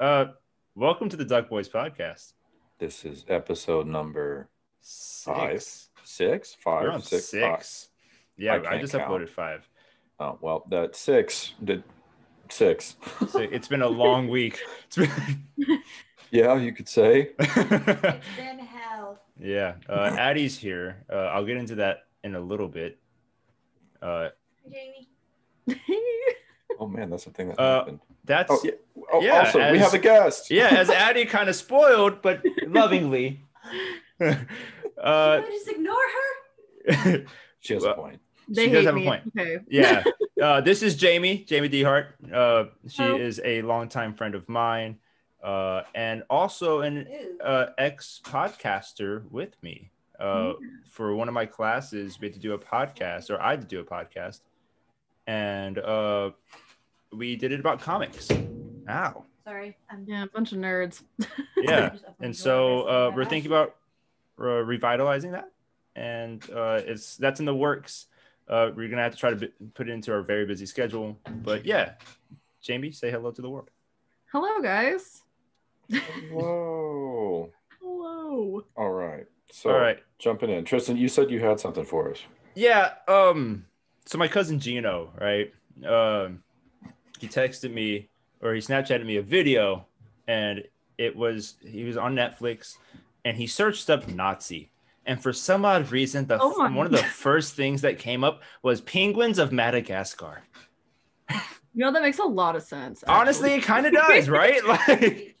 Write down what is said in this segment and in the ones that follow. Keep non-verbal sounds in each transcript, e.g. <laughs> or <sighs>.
Uh, welcome to the Duck Boys podcast. This is episode number Five. Six. six, five, on six, six. Yeah, I I, just count. uploaded five. five. Oh well, that six did six. <laughs> So it's been a long <laughs> week. It's been <laughs> yeah, you could say. It's been hell. yeah. Uh, Addie's here. Uh, I'll get into that in a little bit. Uh, Jamie. Oh man, that's the thing that Uh, happened. That's Oh yeah. Oh, yeah, also, we have a guest. <laughs> yeah. As Addie kind of spoiled, but <laughs> lovingly. <laughs> uh, Can I just ignore her? She has Well- a point. They She does hate have a me. point. Okay. yeah. Uh, this is Jamie, Jamie Dehart. Uh, she Hello. is a longtime friend of mine, uh, and also an uh, ex podcaster with me. Uh, for one of my classes, we had to do a podcast, or I had to do a podcast, and uh, we did it about comics. Ow. Sorry. I'm Yeah, a bunch of nerds. <laughs> Yeah. And so uh, we're thinking about uh, revitalizing that, and uh, it's that's in the works. Uh, we're gonna have to try to b- put it into our very busy schedule, but yeah. Jamie, say hello to the world. Hello, guys. Whoa. <laughs> Hello. All right. So All right. jumping in, Tristan, you said you had something for us. Yeah. Um. So my cousin Gino, right? Um, he texted me or he Snapchatted me a video, and it was he was on Netflix, and he searched up Nazi, and for some odd reason, the Oh my one of the <laughs> first things that came up was penguins of Madagascar. You know that makes a lot of sense. Honestly, it kind of does, right? <laughs> Like,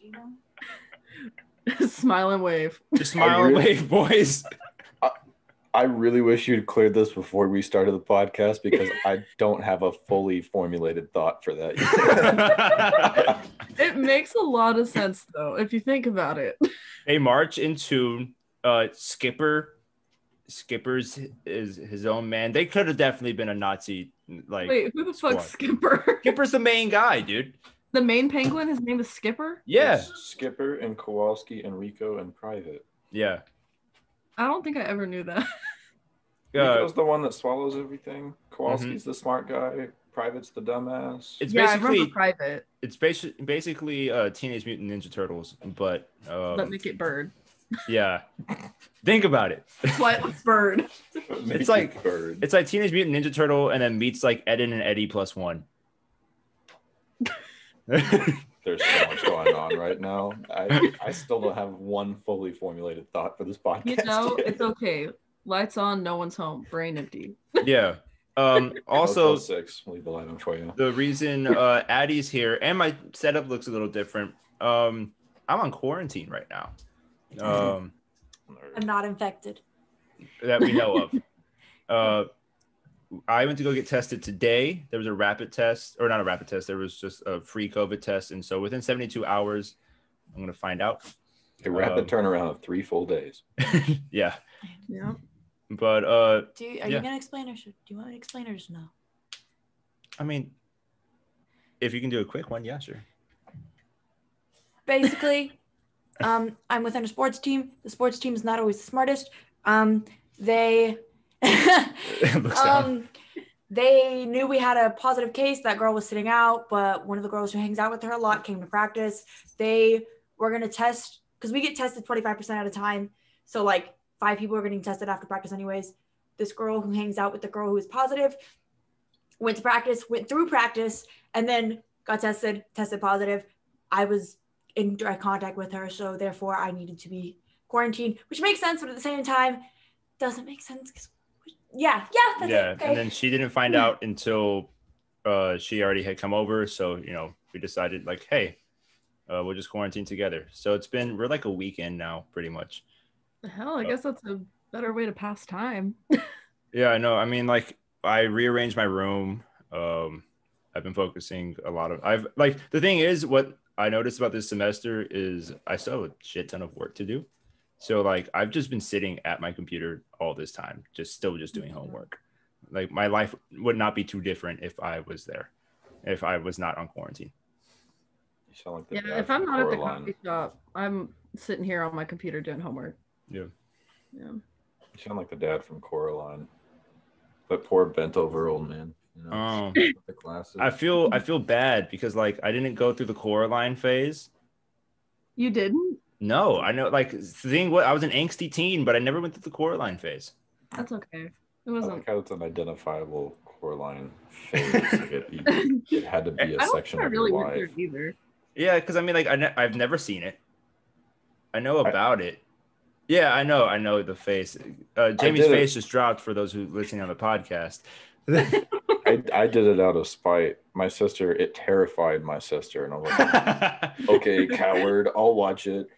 You smile and wave. just smile and wave, boys. I really wish you'd cleared this before we started the podcast because I <laughs> don't have a fully formulated thought for that. It makes a lot of sense though, if you think about it. they march into uh skipper skipper's is his own man they could have definitely been a nazi like Wait, who the fuck. Skipper? skipper's the main guy dude The main penguin, his name is Skipper? yeah It's Skipper and Kowalski and Rico and Private. yeah I don't think I ever knew that. <laughs> uh, Rico's the one that swallows everything. Kowalski's the smart guy. Private's the dumbass. it's yeah, I basically remember private. it's basi- basically uh teenage mutant ninja turtles but Let um, me get bird. <laughs> yeah think about it Flightless bird. It's like- bird. it's like teenage mutant ninja turtle and then meets like eden and eddie plus one <laughs> There's so much going on right now. I I still don't have one fully formulated thought for this podcast. You know, yet. it's okay. Lights on, no one's home. Brain empty. yeah <laughs> um Also also six. Leave the light on for you. the reason uh Addie's here and my setup looks a little different. Um I'm on quarantine right now. Um I'm not infected. that we know of. <laughs> Uh I went to go get tested today. There was a rapid test, or not a rapid test, there was just a free COVID test. And so within 72 hours, I'm gonna find out. A rapid Um, turnaround of three full days. <laughs> yeah. Yeah. But uh Do you, are Yeah. you gonna explain or should do you want me to explain or just no? I mean if you can do a quick one, yeah, sure. Basically, <laughs> um, I'm within a sports team. The sports team is not always the smartest. Um, they Looks um, they knew we had a positive case. That girl was sitting out, but one of the girls who hangs out with her a lot came to practice. They were gonna test because we get tested 25% at a time. So like five people are getting tested after practice, anyways. This girl who hangs out with the girl who is positive went to practice, went through practice, and then got tested, tested positive. I was in direct contact with her, so therefore I needed to be quarantined, which makes sense, but at the same time, doesn't make sense. 'cause- yeah, yeah, that's yeah. it. Okay. And then she didn't find out until uh she already had come over. So, you know, we decided like, hey, uh, we'll just quarantine together. So it's been we're like a weekend now, pretty much. Hell, I guess that's a better way to pass time. <laughs> Yeah, I know. I mean, like I rearranged my room. Um, I've been focusing a lot of. I've like the thing is what I noticed about this semester is I still have a shit ton of work to do. So like I've just been sitting at my computer all this time, just still just doing homework. Like my life would not be too different if I was there, if I was not on quarantine. Like Yeah, if I'm not at the Coraline. coffee shop, I'm sitting here on my computer doing homework. Yeah. Yeah. You sound like the dad from Coraline. But poor bent over old man. You know, Um, <laughs> the glasses. I feel I feel bad because like I didn't go through the Coraline phase, You didn't? No, I know. Like seeing what I was an angsty teen, but I never went through the Coraline phase. That's okay. It wasn't. like how it's an identifiable Coraline phase. Like it, you- <laughs> it had to be I a don't section think I of really your went life. through either. Yeah, because I mean, like I ne- I've never seen it. I know I- about it. Yeah, I know. I know the face. Uh, Jamie's did it. face just dropped for those who listening on the podcast. I, I did it out of spite. My sister, it terrified my sister, and I was like, <laughs> okay, coward, I'll watch it.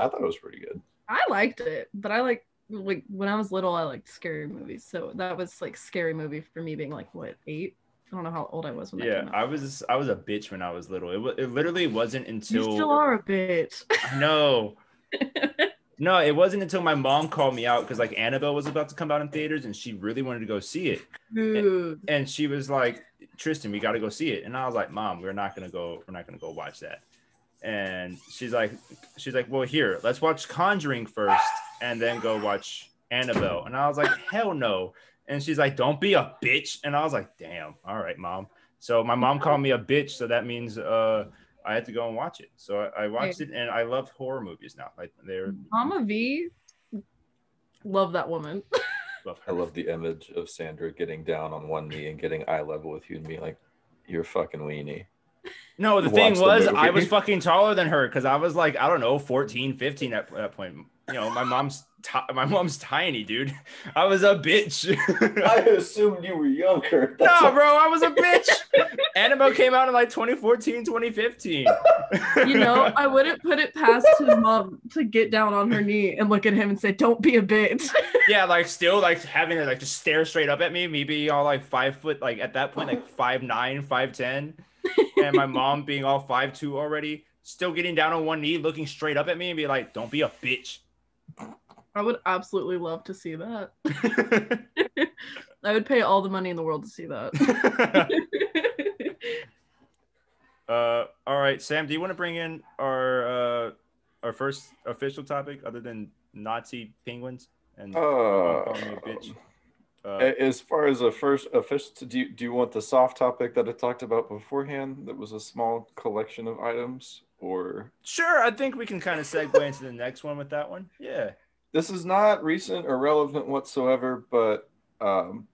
I thought it was pretty good. I liked it, but I like like when I was little, I liked scary movies. So that was like scary movie for me being like what eight. I don't know how old I was when that yeah, came out. I was I was a bitch when I was little. It, wa- it literally wasn't until You until still are a bitch. <laughs> no. <laughs> No, it wasn't until my mom called me out because like Annabelle was about to come out in theaters and she really wanted to go see it. Dude. And she was like, Tristan, we got to go see it. And I was like, Mom, we're not gonna go. We're not gonna go watch that. And she's like, she's like, well, here, let's watch Conjuring first, and then go watch Annabelle. And I was like, hell no. And she's like, don't be a bitch. And I was like, damn, all right, mom. So my mom called me a bitch, so that means uh I had to go and watch it. So I, I watched it, and I love horror movies now. Like they're Mama V. Love that woman. <laughs> love I love the image of Sandra getting down on one knee and getting eye level with you and being like, "You're fucking weenie." No, the thing was, movie. I was fucking taller than her because I was like, I don't know, 14, 15 at that point. You know, my mom's ti- my mom's tiny, dude. <laughs> I was a bitch. <laughs> I assumed you were younger. <laughs> no, bro, I was a bitch. Annabelle came out in like 2014, 2015. You know, I wouldn't put it past his mom to get down on her knee and look at him and say, "Don't be a bitch." yeah, like still like having to like just stare straight up at me, me being all like five foot, like at that point, like five nine, five ten, and my mom being all five two already, still getting down on one knee, looking straight up at me and be like, "Don't be a bitch." I would absolutely love to see that. <laughs> <laughs> I would pay all the money in the world to see that. <laughs> uh, all right, Sam, do you want to bring in our uh, our first official topic other than Nazi penguins and Uh, calling you a bitch? Uh, as far as a first official, do you, do you want the soft topic that I talked about beforehand? That was a small collection of items, or sure, I think we can kind of segue into the next one with that one. Yeah. this is not recent or relevant whatsoever, but um,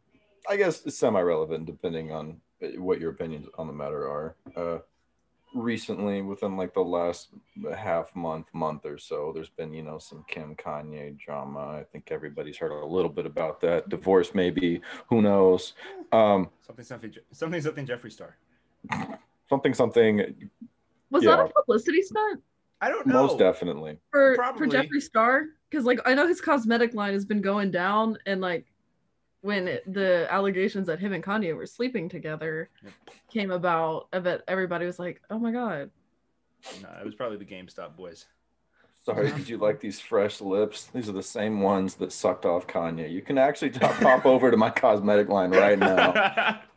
I guess it's semi-relevant depending on uh, what your opinions on the matter are. Uh, recently, within like the last half month, month or so, there's been you know some Kim Kanye drama. I think everybody's heard a little bit about that. Divorce, maybe. Who knows? Um, Something, something, something, something. Jeffree Star. something, something. Was Yeah. that a publicity stunt I don't know. Most definitely. for Probably. for Jeffree Star? Because like I know his cosmetic line has been going down, and like when it, the allegations that him and Kanye were sleeping together Yep. came about, I bet everybody was like, "Oh my god." No, it was probably the GameStop boys. Sorry, did you like these fresh lips? These are the same ones that sucked off Kanye. You can actually top, pop over to my cosmetic line right now. <laughs>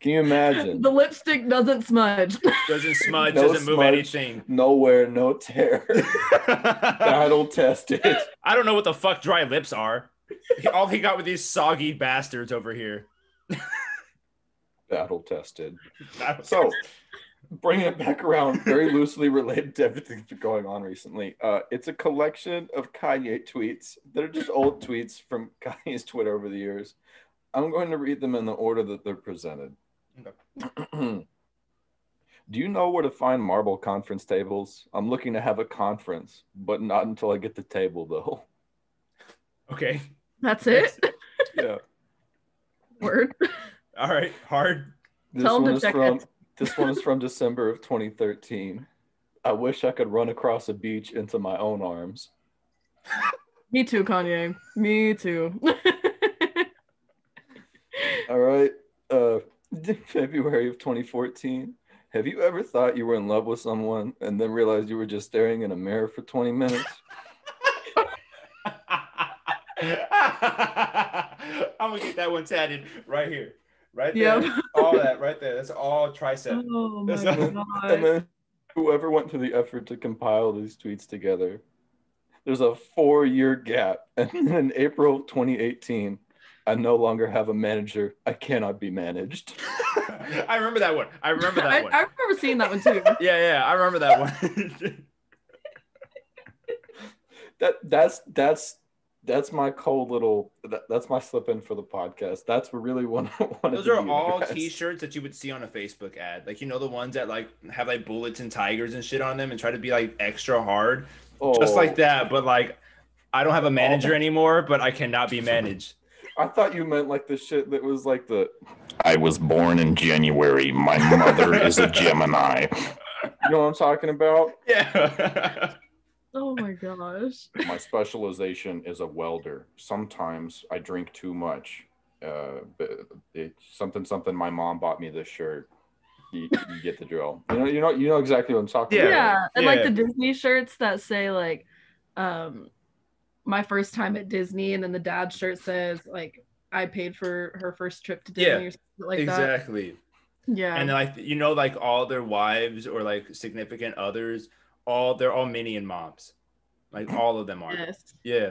Can you imagine? The lipstick doesn't smudge. doesn't <laughs> smudge, No doesn't move anything. Nowhere, no tear. <laughs> Battle tested. I don't know what the fuck dry lips are. All he got with these soggy bastards over here. <laughs> Battle tested. So, bringing it back around, very loosely related to everything that's been going on recently. Uh, it's a collection of Kanye tweets that are just old tweets from <laughs> Kanye's Twitter over the years. I'm going to read them in the order that they're presented. <clears throat> Do you know where to find marble conference tables? I'm looking to have a conference, but not until I get the table, though. okay. That's it. yeah. <laughs> Word. All right. Hard. This Tell 'em one to is check from it. <laughs> this one is from December of 2013. I wish I could run across a beach into my own arms. <laughs> Me too, Kanye. Me too. All right. Uh, February of 2014. Have you ever thought you were in love with someone and then realized you were just staring in a mirror for 20 minutes? <laughs> I'm gonna get that one tatted right here, right there. Yep. All that right there. That's all tricep. oh my That's not- And then whoever went to the effort to compile these tweets together, there's a four year gap. <laughs> And then in April 2018, I no longer have a manager. I cannot be managed. <laughs> I remember that one. I remember that I, one. I remember seeing that one too. Yeah, yeah, I remember that one. that that's that's that's my cold little that, that's my slip in for the podcast. That's really one I <laughs> wanted Those to are all addressed. T-shirts that you would see on a Facebook ad. Like you know the ones that like have like bullets and tigers and shit on them and try to be like extra hard. Just Oh, like that, but like I don't have a manager oh. anymore, but I cannot be managed. <laughs> I thought you meant like the shit that was like the I was born in January. My mother is a <laughs> Gemini. you know what I'm talking about? Yeah. Oh my gosh. <laughs> My specialization is a welder. Sometimes I drink too much. Uh, it, something something. My mom bought me this shirt. You, you get the drill. You know, you know, you know exactly what I'm talking Yeah. about. Yeah, and like the Disney shirts that say like, um, my first time at Disney, and then the dad shirt says like I paid for her first trip to Disney Yeah, or something like exactly. that. Yeah, And like you know, like all their wives or like significant others, all they're all minion mobs. Like all of them are. yes. Yeah.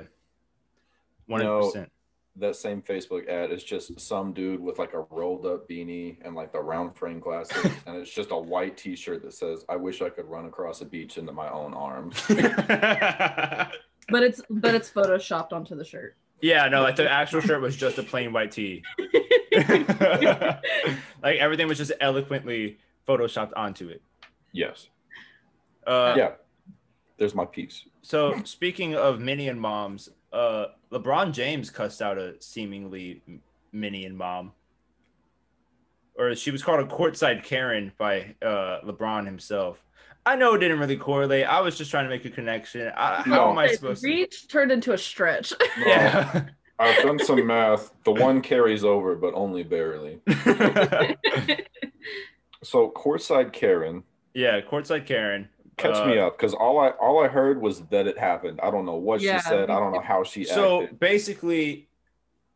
One hundred percent. That same Facebook ad is just some dude with like a rolled up beanie and like the round frame glasses, <laughs> and it's just a white T-shirt that says, "I wish I could run across a beach into my own arms." <laughs> But it's but it's photoshopped onto the shirt. yeah, no, like the actual shirt was just a plain white tee. <laughs> like everything was just eloquently photoshopped onto it. Yes. Uh, Yeah. There's my piece. So speaking of minion moms, uh, LeBron James cussed out a seemingly minion mom, or she was called a courtside Karen by uh, LeBron himself. I know it didn't really correlate. I was just trying to make a connection. I, how am I The supposed to? reach turned into a stretch. <laughs> Yeah. I've done some math. The one carries over, but only barely. <laughs> <laughs> So courtside Karen, yeah, courtside Karen. Catch Uh, me up, because all I all I heard was that it happened. I don't know what Yeah, she said. I don't know how she so acted. basically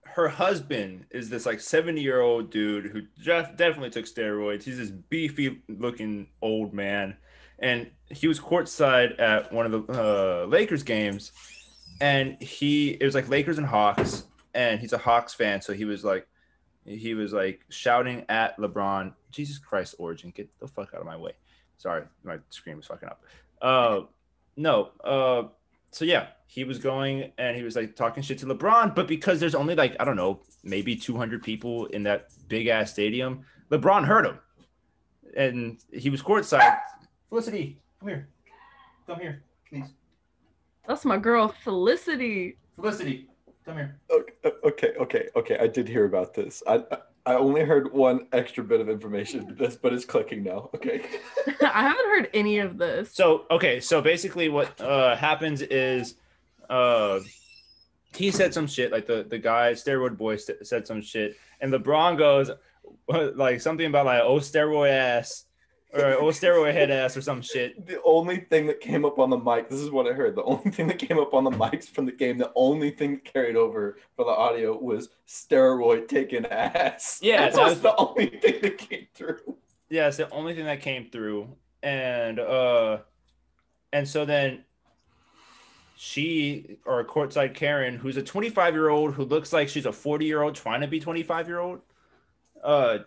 her husband is this like 70 year old dude who just definitely took steroids he's this beefy looking old man and he was courtside at one of the uh, lakers games and he it was like lakers and hawks and he's a hawks fan so he was like he was like shouting at lebron jesus christ origin get the fuck out of my way sorry my screen was fucking up uh no uh so yeah, he was going and he was like talking shit to LeBron, but because there's only like I don't know, maybe 200 people in that big ass stadium, LeBron heard him, and he was courtside. Felicity, come here, come here, please. That's my girl Felicity. Felicity, come here. Okay, okay, okay, okay. I did hear about this. I I only heard one extra bit of information. This, but it's clicking now. Okay. <laughs> I haven't heard any of this. So okay, so basically what uh happens is uh he said some shit like the the guy steroid boy st- said some shit and LeBron goes <laughs> like something about like oh steroid ass or oh steroid head ass or some shit. The only thing that came up on the mic, this is what I heard. The only thing that came up on the mics from the game, the only thing that carried over for the audio was steroid taking ass. <laughs> Yeah, that's that was- the only thing that came through. Yeah, it's the only thing that came through. And uh and so then she or courtside Karen, who's a 25 year old who looks like she's a 40 year old trying to be 25 year old, uh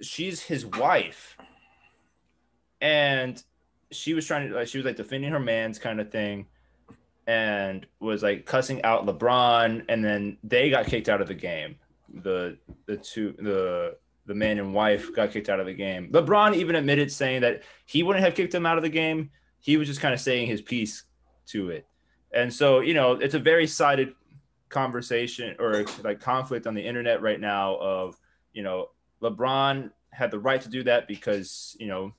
she's his wife. And she was trying to like she was like defending her man's kind of thing and was like cussing out LeBron and then they got kicked out of the game. The the two the the man and wife got kicked out of the game. LeBron even admitted saying that he wouldn't have kicked him out of the game. He was just kind of saying his piece to it. And so, you know, it's a very sided conversation or like conflict on the internet right now of, you know, LeBron had the right to do that because, you know,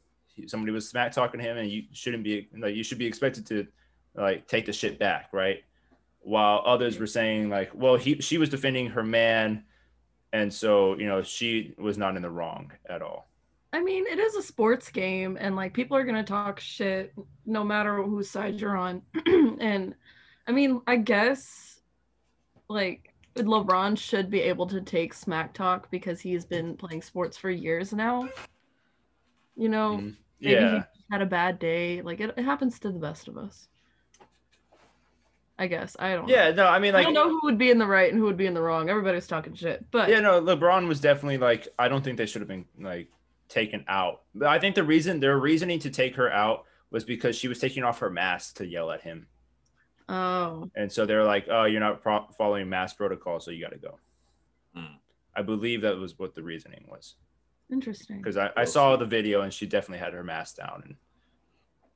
somebody was smack talking him and you shouldn't be like you should be expected to like take the shit back, right? While others were saying like, well, he she was defending her man and so, you know, she was not in the wrong at all. I mean, it is a sports game, and like people are gonna talk shit no matter whose side you're on. <clears throat> and I mean, I guess like LeBron should be able to take smack talk because he's been playing sports for years now. You know, Mhm. maybe Yeah. he had a bad day. Like it, it happens to the best of us. I guess I don't. know. Yeah, no, I mean I like don't know who would be in the right and who would be in the wrong. Everybody's talking shit, but Yeah, no, LeBron was definitely like I don't think they should have been like taken out. But I think the reason their reasoning to take her out was because she was taking off her mask to yell at him. Oh, and so they're like, "Oh, you're not pro- following mask protocol, so you got to go." Hmm. I believe that was what the reasoning was interesting. because I, I saw the video and she definitely had her mask down and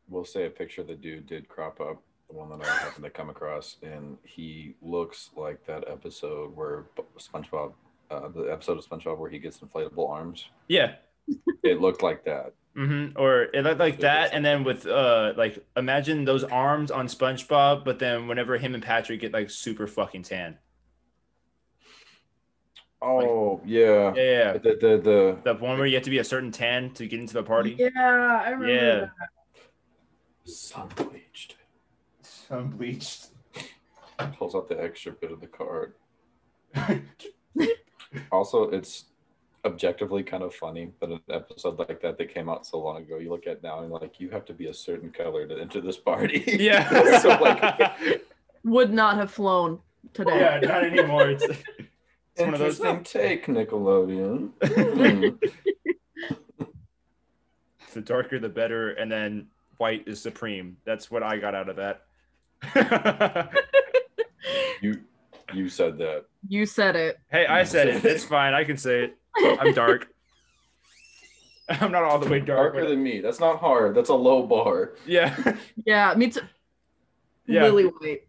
We'll say a picture the dude did crop up, the one that I happened to come across, and he looks like that episode where SpongeBob, uh, the episode of SpongeBob where he gets inflatable arms. yeah, <laughs> It looked like that. hmm or it looked like It that, and then with uh like imagine those arms on SpongeBob, but then whenever him and Patrick get like super fucking tan, Oh yeah, yeah, yeah, the the the the one where you have to be a certain tan to get into the party. Yeah, I remember. Yeah. that. sun bleached. Unbleached. Pulls out the extra bit of the card. <laughs> Also, it's objectively kind of funny that an episode like that that came out so long ago, you look at now and like you have to be a certain color to enter this party. Yeah. <laughs> so like Would not have flown today. yeah, not anymore. <laughs> It's, it's one of those. interesting take, Nickelodeon. Hmm. <laughs> The darker, the better, and then white is supreme. That's what I got out of that. <laughs> you you said that. You said it. hey, I said it. It's fine. I can say it. I'm dark. <laughs> I'm not all the way dark. Darker than me. That's not hard. That's a low bar. yeah. Yeah, me too. Yeah. Lily white.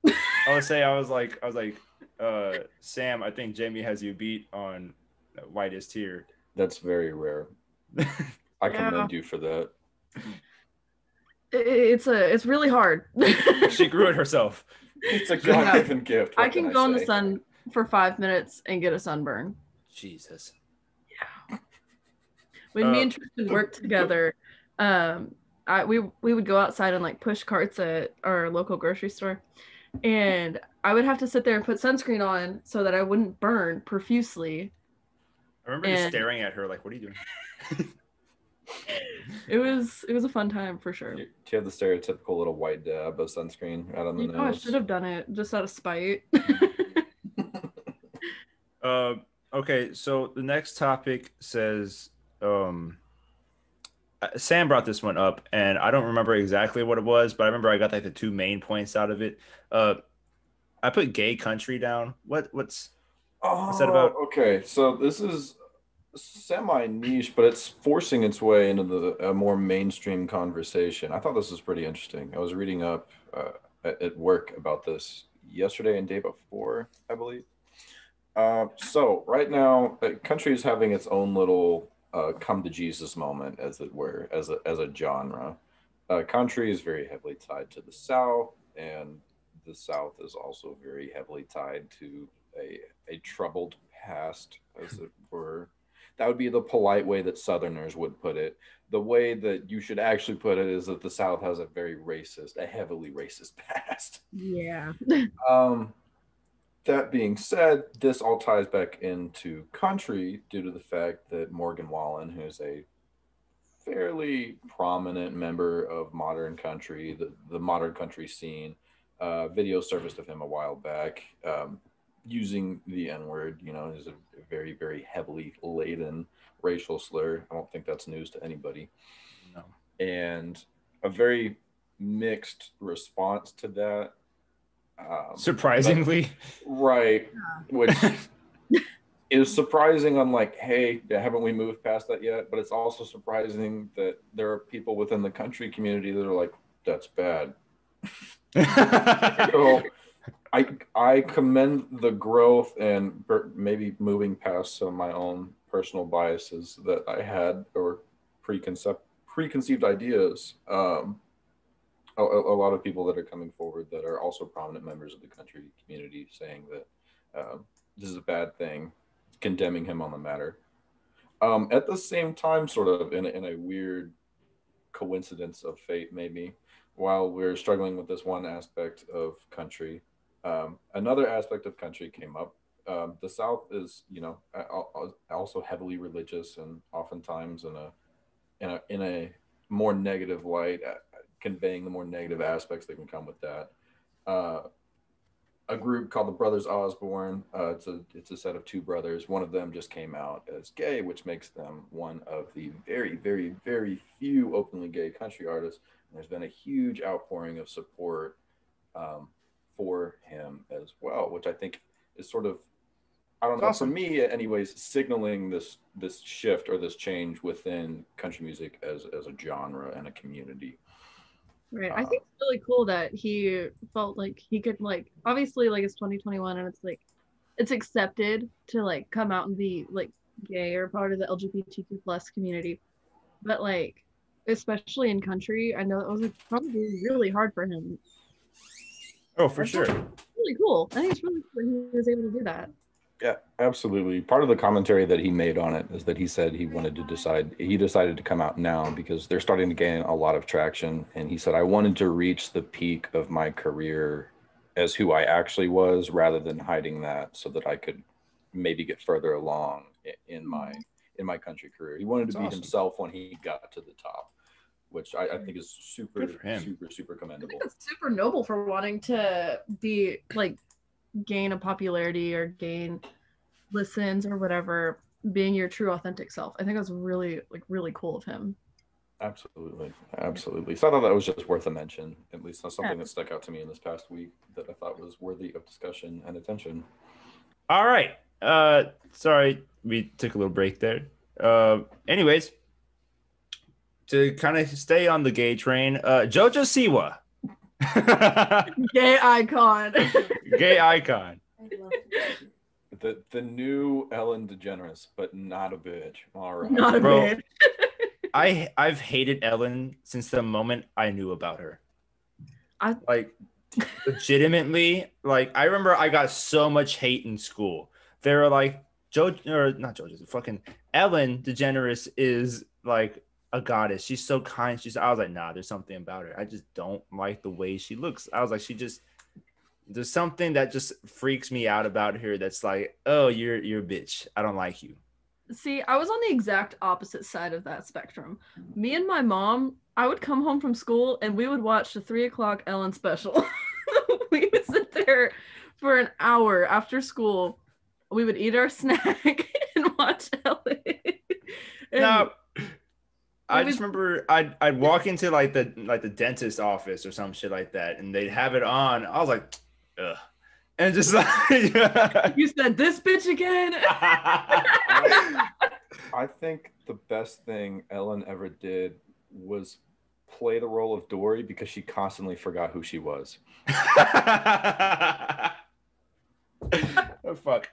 I would say I was like I was like uh Sam, I think Jamie has you beat on whitest here. That's very rare. <laughs> I commend you for that. It's a it's really hard. <laughs> she grew it herself. It's a God-given gift. I what can go in the sun for five minutes and get a sunburn. Jesus. Yeah. When me Uh, and Tristan worked together, um, I we we would go outside and like push carts at our local grocery store, and I would have to sit there and put sunscreen on so that I wouldn't burn profusely. I remember just staring at her like, what are you doing? <laughs> It was it was a fun time for sure. Do you have the stereotypical little white dab of sunscreen out on the You know, I should have done it just out of spite. <laughs> Uh, okay, so the next topic says um, uh, Sam brought this one up, and I don't remember exactly what it was, but I remember I got like the two main points out of it. Uh, I put gay country down. What what's Oh, that about? Okay, so this is semi niche, but it's forcing its way into the a more mainstream conversation. I thought this was pretty interesting. I was reading up uh, at, work about this yesterday and day before, I believe. Uh, so right now, the country is having its own little uh, come to Jesus moment, as it were, as a as a genre. Uh, country is very heavily tied to the South, and the South is also very heavily tied to a, a troubled past, as it <laughs> were. That would be the polite way that Southerners would put it. The way that you should actually put it is that the South has a very racist, a heavily racist <laughs> past. yeah. <laughs> Um, that being said, this all ties back into country due to the fact that Morgan Wallen, who's a fairly prominent member of modern country, the, the modern country scene, uh, video surfaced of him a while back um, using the N word, you know, is a very, very heavily laden racial slur. I don't think that's news to anybody no. and a very mixed response to that. Um, surprisingly? right, which <laughs> is surprising. On like, hey, haven't we moved past that yet? But it's also surprising that there are people within the country community that are like, that's bad. So I I commend the growth and maybe moving past some of my own personal biases that I had or preconcept preconceived ideas. Um, a, a lot of people that are coming forward that are also prominent members of the country community saying that um, this is a bad thing, condemning him on the matter. Um, at the same time, sort of in a, in a weird coincidence of fate, maybe while we're struggling with this one aspect of country, um, another aspect of country came up. Um, the South is, you know, also heavily religious and oftentimes in a in a in a more negative light, uh, conveying the more negative aspects that can come with that. Uh, a group called the Brothers Osborne. Uh, it's a it's a set of two brothers. One of them just came out as gay, which makes them one of the very very very few openly gay country artists. And there's been a huge outpouring of support um, for him as well, which I think is sort of I don't know Awesome. for me anyways signaling this this shift or this change within country music as as a genre and a community. Right. I Uh, think it's really cool that he felt like he could like obviously like it's 2021 and it's like it's accepted to like come out and be like gay or part of the LGBTQ plus community. But like especially in country, I know it was like, probably really hard for him. Oh, for That's sure. Really cool. I think it's really cool that he was able to do that. Yeah, absolutely. Part of the commentary that he made on it is that he said he wanted to decide, he decided to come out now because they're starting to gain a lot of traction. And he said, I wanted to reach the peak of my career as who I actually was rather than hiding that so that I could maybe get further along in my in my country career. He wanted to be awesome. himself when he got to the top, which I, I think is super, Good super, super I commendable. think it's super noble for wanting to be like gain a popularity or gain listens or whatever, being your true authentic self. I think that's really like really cool of him. Absolutely, absolutely. So I thought that was just worth a mention. At least that's something Yeah. that stuck out to me in this past week that I thought was worthy of discussion and attention. All right. Uh, sorry, we took a little break there. Uh, anyways, to kind of stay on the gay train, uh, Jojo Siwa, <laughs> Gay icon. <laughs> gay icon. I love The the new Ellen DeGeneres, but not a bitch. All right. Not a Bro. man. <laughs> I I've hated Ellen since the moment I knew about her. I- like legitimately like I remember I got so much hate in school. They were like Joe or not Joe, fucking Ellen DeGeneres is like a goddess. She's so kind. She's I was like, nah, there's something about her. I just don't like the way she looks. I was like, she just there's something that just freaks me out about her that's like, oh, you're you're a bitch. I don't like you. See, I was on the exact opposite side of that spectrum. Me and my mom, I would come home from school and we would watch the three o'clock Ellen special. <laughs> we would sit there for an hour after school. We would eat our <laughs> snack and watch Ellen. And No. I It just remember I'd I'd walk into like the like the dentist office or some shit like that, and they'd have it on. I was like, ugh, and just <laughs> like, You said this bitch again. <laughs> I think the best thing Ellen ever did was play the role of Dory because she constantly forgot who she was. <laughs> oh fuck.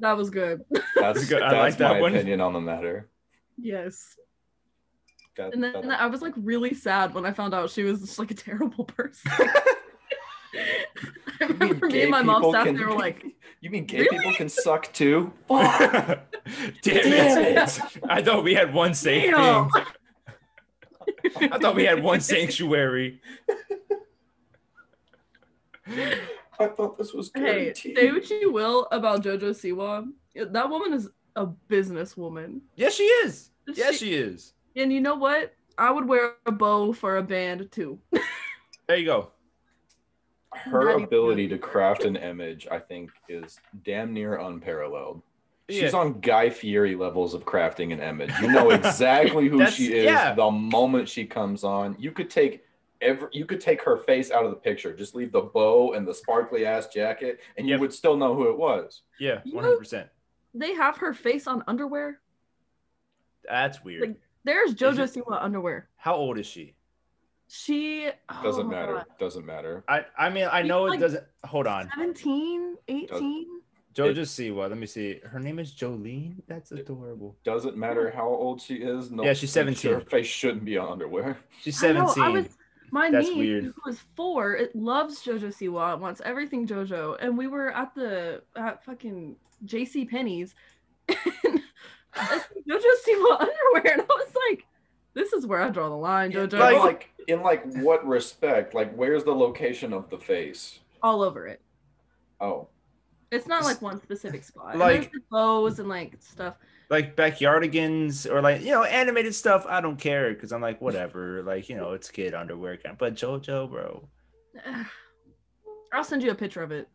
that was good. That's good. I that's like that my one. opinion on the matter. Yes. That- And then that- I was like really sad when I found out she was just like a terrible person. <laughs> I remember <laughs> me and my mom people sat can- there like, <laughs> you mean gay Really? people can suck too? Damn Damn it. I thought we had one safe Damn. thing. I thought we had one sanctuary. I thought this was hey, say what you will about JoJo Siwa. That woman is a businesswoman. Yes, she is. She- Yes, she is. And you know what? I would wear a bow for a band too. There you go. Her Not ability to craft an image, I think, is damn near unparalleled. She's Yeah. on Guy Fieri levels of crafting an image. You know exactly who <laughs> she is yeah. the moment she comes on. You could take every you could take her face out of the picture, just leave the bow and the sparkly ass jacket, and you would still know who it was. Yeah, You one know- hundred percent. They have her face on underwear. That's weird. Like- There's JoJo it- Siwa underwear. How old is she? She Doesn't oh matter. God, Doesn't matter. I I mean I She's know it doesn't. Hold on, 17, 18. Jojo Siwa. Let me see. Her name is Jolene. That's adorable. Doesn't matter how old she is. No, Yeah, she's 17. Her face shouldn't be on underwear. She's I know, seventeen. I was, my That's niece, weird. who was four, it loves JoJo Siwa, it wants everything JoJo, and we were at the at fucking J.C. Penney's, <laughs> and I see JoJo Siwa <laughs> underwear, and I was like, "This is where I draw the line, JoJo." Like- like in like what respect? Like where's the location of the face? all over it. Oh, It's not like one specific spot. Like- there's bows and like stuff. like backyardigans or like you know animated stuff. I don't care because I'm like whatever. Like you know it's kid underwear kind. But JoJo, bro. <sighs> I'll send you a picture of it.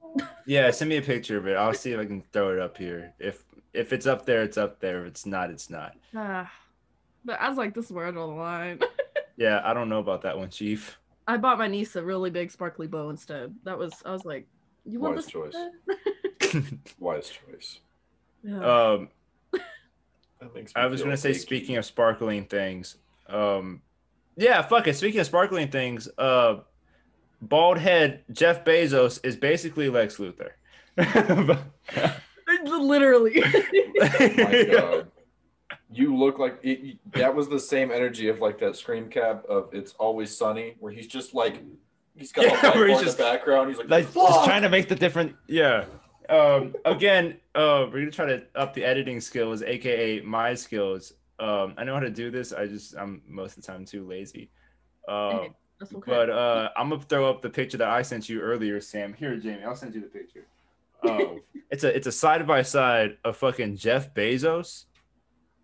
Yeah, send me a picture of it. I'll see if I can throw it up here. If if it's up there, it's up there. If it's not, it's not. Ah. but I was like, "This is where I draw the line." <laughs> Yeah, I don't know about that one, Chief. I bought my niece a really big sparkly bow instead. That was I was like, you want Wise this? choice. <laughs> Wise choice. Yeah. um, <laughs> That makes me I was gonna say, speaking of sparkling things, um, yeah, fuck it. Speaking of sparkling things, uh, bald head Jeff Bezos is basically Lex Luthor. <laughs> Literally. <laughs> My <laughs> God. You look like it, that was the same energy of like that scream cap of "It's Always Sunny," where he's just like he's got Yeah, a where whiteboard he's in just- the background. He's like, like just trying to make the different yeah um again uh we're gonna try to up the editing skills aka my skills um i know how to do this i just i'm most of the time too lazy uh Hey, That's okay. but uh i'm gonna throw up the picture that i sent you earlier sam here jamie i'll send you the picture um <laughs> it's a it's a side by side of fucking jeff bezos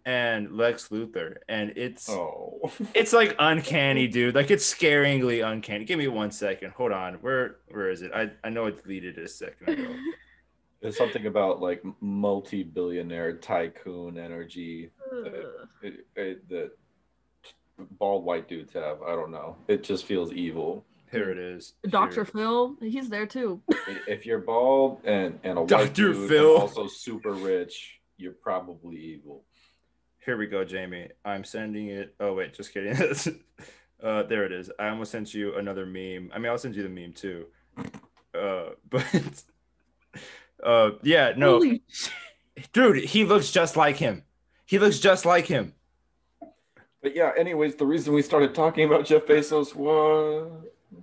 and lex luthor and it's Oh, <laughs> it's like uncanny, dude. Like it's scaringly uncanny. Give me one second. Hold on. Where where is it? I, I know I deleted it a second ago. <laughs> there's something about like multi-billionaire tycoon energy Ugh. it, it, that bald white dudes have. I don't know. It just feels evil. Here it is. Dr. Here. Phil, he's there too. If you're bald and and a white Dr. dude and Phil. also super rich, you're probably evil. Here we go, Jamie. I'm sending it. Oh wait, just kidding. <laughs> uh there it is. I almost sent you another meme. I mean I'll send you the meme too. Uh <laughs> but uh yeah, no. Holy Dude, he looks just like him. He looks just like him. But yeah, anyways, the reason we started talking about Jeff Bezos was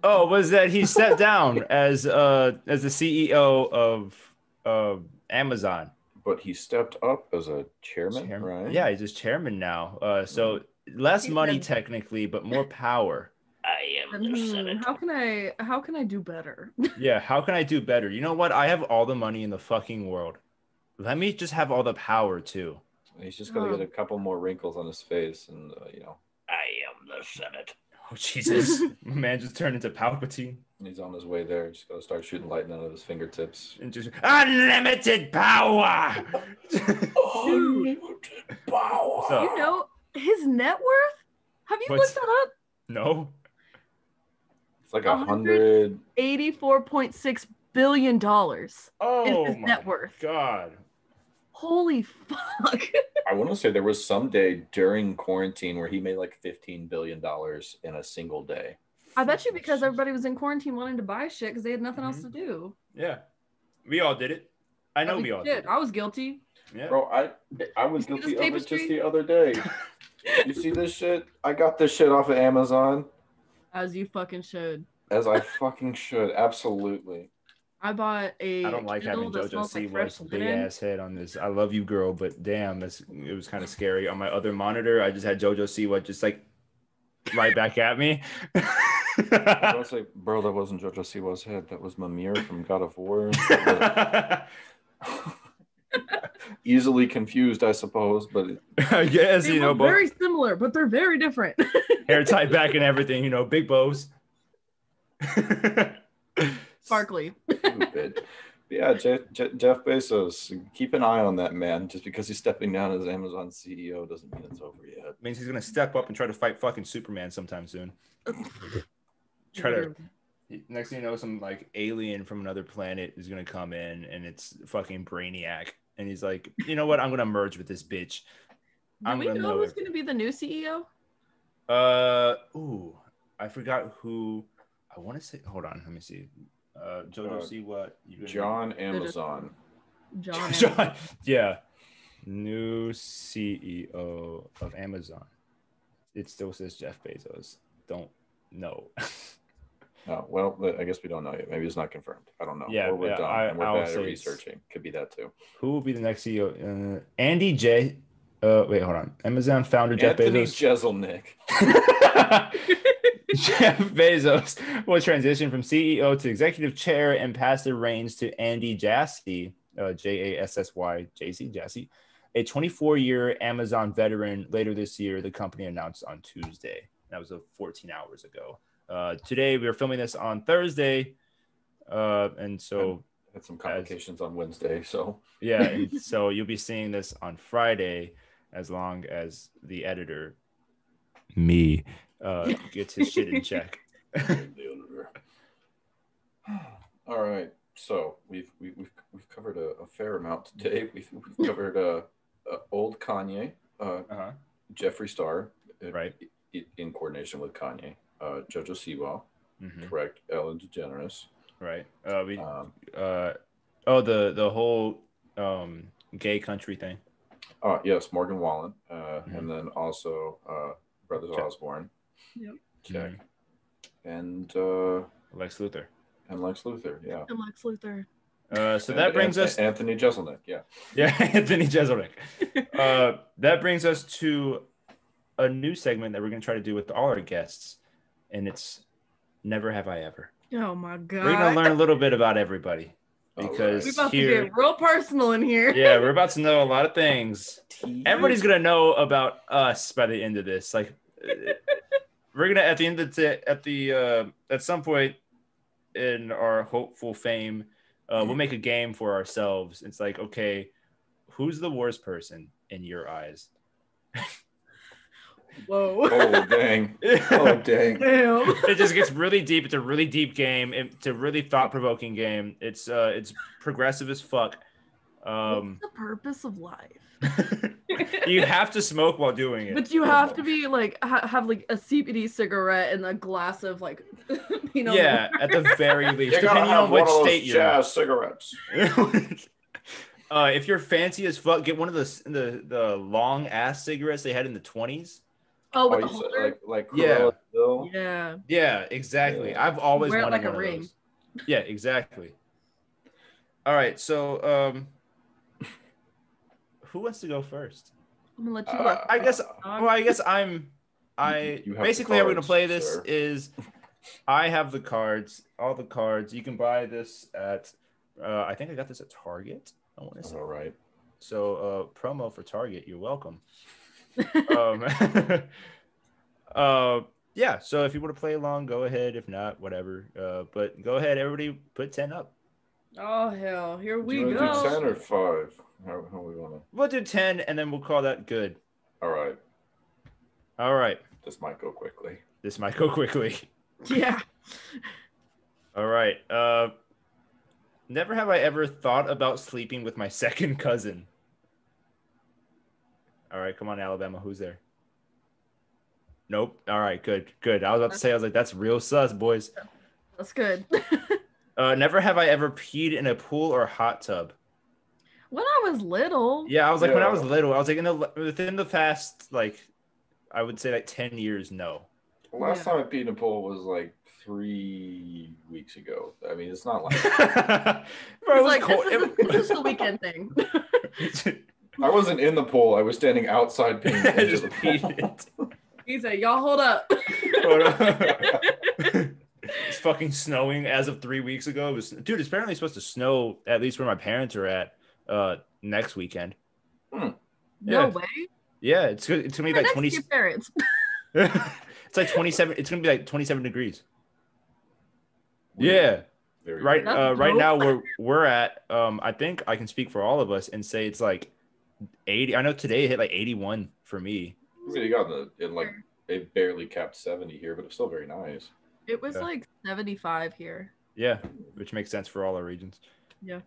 Oh, was that he stepped down <laughs> as uh as the CEO of uh Amazon. but he stepped up as a chairman, Chairman- right? Yeah, he's just chairman now. Uh so less He's money been- technically, but more power. <laughs> I am the Hmm, how can I how can I do better? <laughs> Yeah, how can I do better? You know what? I have all the money in the fucking world. Let me just have all the power too. He's just gonna Oh. get a couple more wrinkles on his face, and uh, you know, I am the Senate. Oh Jesus. <laughs> My man just turned into Palpatine he's on his way there. Just gonna start shooting lightning out of his fingertips. and just unlimited power. <laughs> Power. So- you know his net worth? Have you What's- looked that up? no. It's like A a hundred- hundred. Eighty-four point six billion dollars Oh is his my net worth. god. Holy fuck! <laughs> I want to say there was some day during quarantine where he made like fifteen billion dollars in a single day. I bet you because everybody was in quarantine wanting to buy shit because they had nothing else mm-hmm. to do. Yeah. We all did it. I know I mean, we all shit, did. I was guilty. Yeah. Bro, I I was guilty this of it just the other day. <laughs> you see this shit? I got this shit off of Amazon, As you fucking should. as I fucking should. Absolutely. I bought a I don't like having JoJo smells like see fresh what's big linen. ass head on this. I love you, girl, but damn, that's it was kind of scary. On my other monitor, I just had JoJo Siwa just like right back at me. I was like, <laughs> bro, that wasn't JoJo Siwa's head. That was Mimir from God of War. <laughs> Easily confused, I suppose, but it- I guess They you know, look both very similar, but they're very different. hair tied back and everything. You know, big bows. <laughs> Sparkly. stupid. <laughs> Yeah, Je- Je- Jeff Bezos, keep an eye on that man. Just because he's stepping down as Amazon CEO doesn't mean it's over yet. Means he's gonna step up and try to fight fucking Superman sometime soon. <laughs> Try to next thing you know, some like alien from another planet is gonna come in and it's fucking Brainiac. And he's like, you know what? I'm gonna merge with this bitch. Do I'm we gonna know know who's going to be the new CEO? Uh ooh, I forgot who I want to say hold on, let me see. Uh Jojo Uh, see what John Amazon. John. <laughs> John yeah. New CEO of Amazon. It still says Jeff Bezos. Don't know. <laughs> Oh, well, I guess we don't know yet. Maybe it's not confirmed. I don't know. Yeah, or we're yeah, dumb I- and we're I'll bad at researching. Could be that too. Who will be the next CEO? Uh, Andy J. Uh, wait, hold on. Amazon founder Jeff Anthony Bezos. Jeselnik. <laughs> <laughs> Jeff Bezos will transition from CEO to executive chair and pass the reins to Andy Jassy, uh, J A S S Y, J C Jassy, a 24 year Amazon veteran. Later this year, the company announced on Tuesday. That was uh, 14 hours ago. Uh, today, we are filming this on Thursday. Uh, and so, Had some complications on Wednesday, so <laughs> yeah, and so you'll be seeing this on Friday as long as the editor, me, uh, <laughs> gets his shit in check. <sighs> All right. So we've we, we've we've covered a, a fair amount today. <laughs> We've, we've covered uh, uh, old Kanye, uh, Uh-huh. Jeffree Star, uh, Right. i- in coordination with Kanye, uh, JoJo Siwa, Mhm. correct, Ellen DeGeneres. Right. Uh, we. Um, Uh. Oh, the the whole um gay country thing. uh, yes, Morgan Wallen, uh, Mhm. and then also uh, Brothers Check. Osborne. Yep. Check. And uh, Lex Luthor. and Lex Luthor, yeah. And Lex Luthor. Uh, so And- that brings and- us. Anthony Jeselnik, yeah. Yeah, <laughs> Anthony Jeselnik. uh, that brings us to a new segment that we're going to try to do with all our guests, and it's Never Have I Ever. Oh my god. We're going to learn a little bit about everybody because We're about here, to get real personal in here. <laughs> yeah, we're about to know a lot of things. Everybody's going to know about us by the end of this. Like, <laughs> we're going to at the end of the at the uh, at some point in our hopeful fame, uh, we'll make a game for ourselves. It's like, okay, who's the worst person in your eyes? <laughs> Whoa. Oh dang! Oh <laughs> dang! Damn. it just gets really deep. It's a really deep game. It's a really thought provoking game. It's uh, it's progressive as fuck. Um, What's the purpose of life? <laughs> you have to smoke while doing it. But you have to <laughs> be like ha- have like a CBD cigarette and a glass of like <laughs> you know. yeah, Noir. at the very least, You depending on which state you're. in. jazz cigarettes. <laughs> uh, if you're fancy as fuck, get one of the the, the long ass cigarettes they had in the twenties. Oh, Oh, with you the said, holder. like like Yeah. Cruella yeah. Yeah, exactly. Yeah. I've always Wear it wanted like a one of ring. those. Yeah, exactly. All right, so um, who wants to go first? I'm gonna let you Uh. I guess. Well, I guess I'm. I You have the basically how we're gonna play this sir. is, I have the cards, all the cards. You can buy this at. Uh, I think I got this at Target. I want to say. All right. So uh, promo for Target. You're welcome. <laughs> um, <laughs> uh, yeah. So if you want to play along, go ahead. If not, whatever. Uh, but go ahead, everybody. Put ten up. Oh hell, here Do we you wanna do go. ten or five? How, how we wanna? We'll do ten, and then we'll call that good. All right. All right. This might go quickly. This might go quickly. <laughs> Yeah. All right. Uh, never have I ever thought about sleeping with my <laughs> second cousin. All right, come on, Alabama. Who's there? Nope. All right, good, good. I was about to say, I was like, that's real sus, boys. That's good. <laughs> Uh, never have I ever peed in a pool or hot tub. when I was little. Yeah, I was like, when I was little, I was like, in the within the past, like, I would say like ten years, no. Last Yeah. time I peed in a pool was like three weeks ago. I mean, it's not like <laughs> Bro, it was It's like cold. this, is, It- this is the weekend thing. I wasn't in the pool. I was standing outside peeing <laughs> I just the pool. peed he said, "Y'all hold up." <laughs> it. it's fucking snowing as of three weeks ago. It was, dude, it's apparently supposed to snow at least where my parents are at uh next weekend. no Yeah. way. Yeah, it's good. It's gonna be Right like twenty. your parents. <laughs> <laughs> it's like twenty seven. It's gonna be like twenty seven degrees. Yeah, Very right. Uh, right now we're we're at. Um, I think I can speak for all of us and say it's like eighty. I know today it hit like eighty one for me. I mean, you got the it like it barely capped seventy here, but it's still very nice. It was Yeah. like 75 here. Yeah, which makes sense for all our regions. Yeah.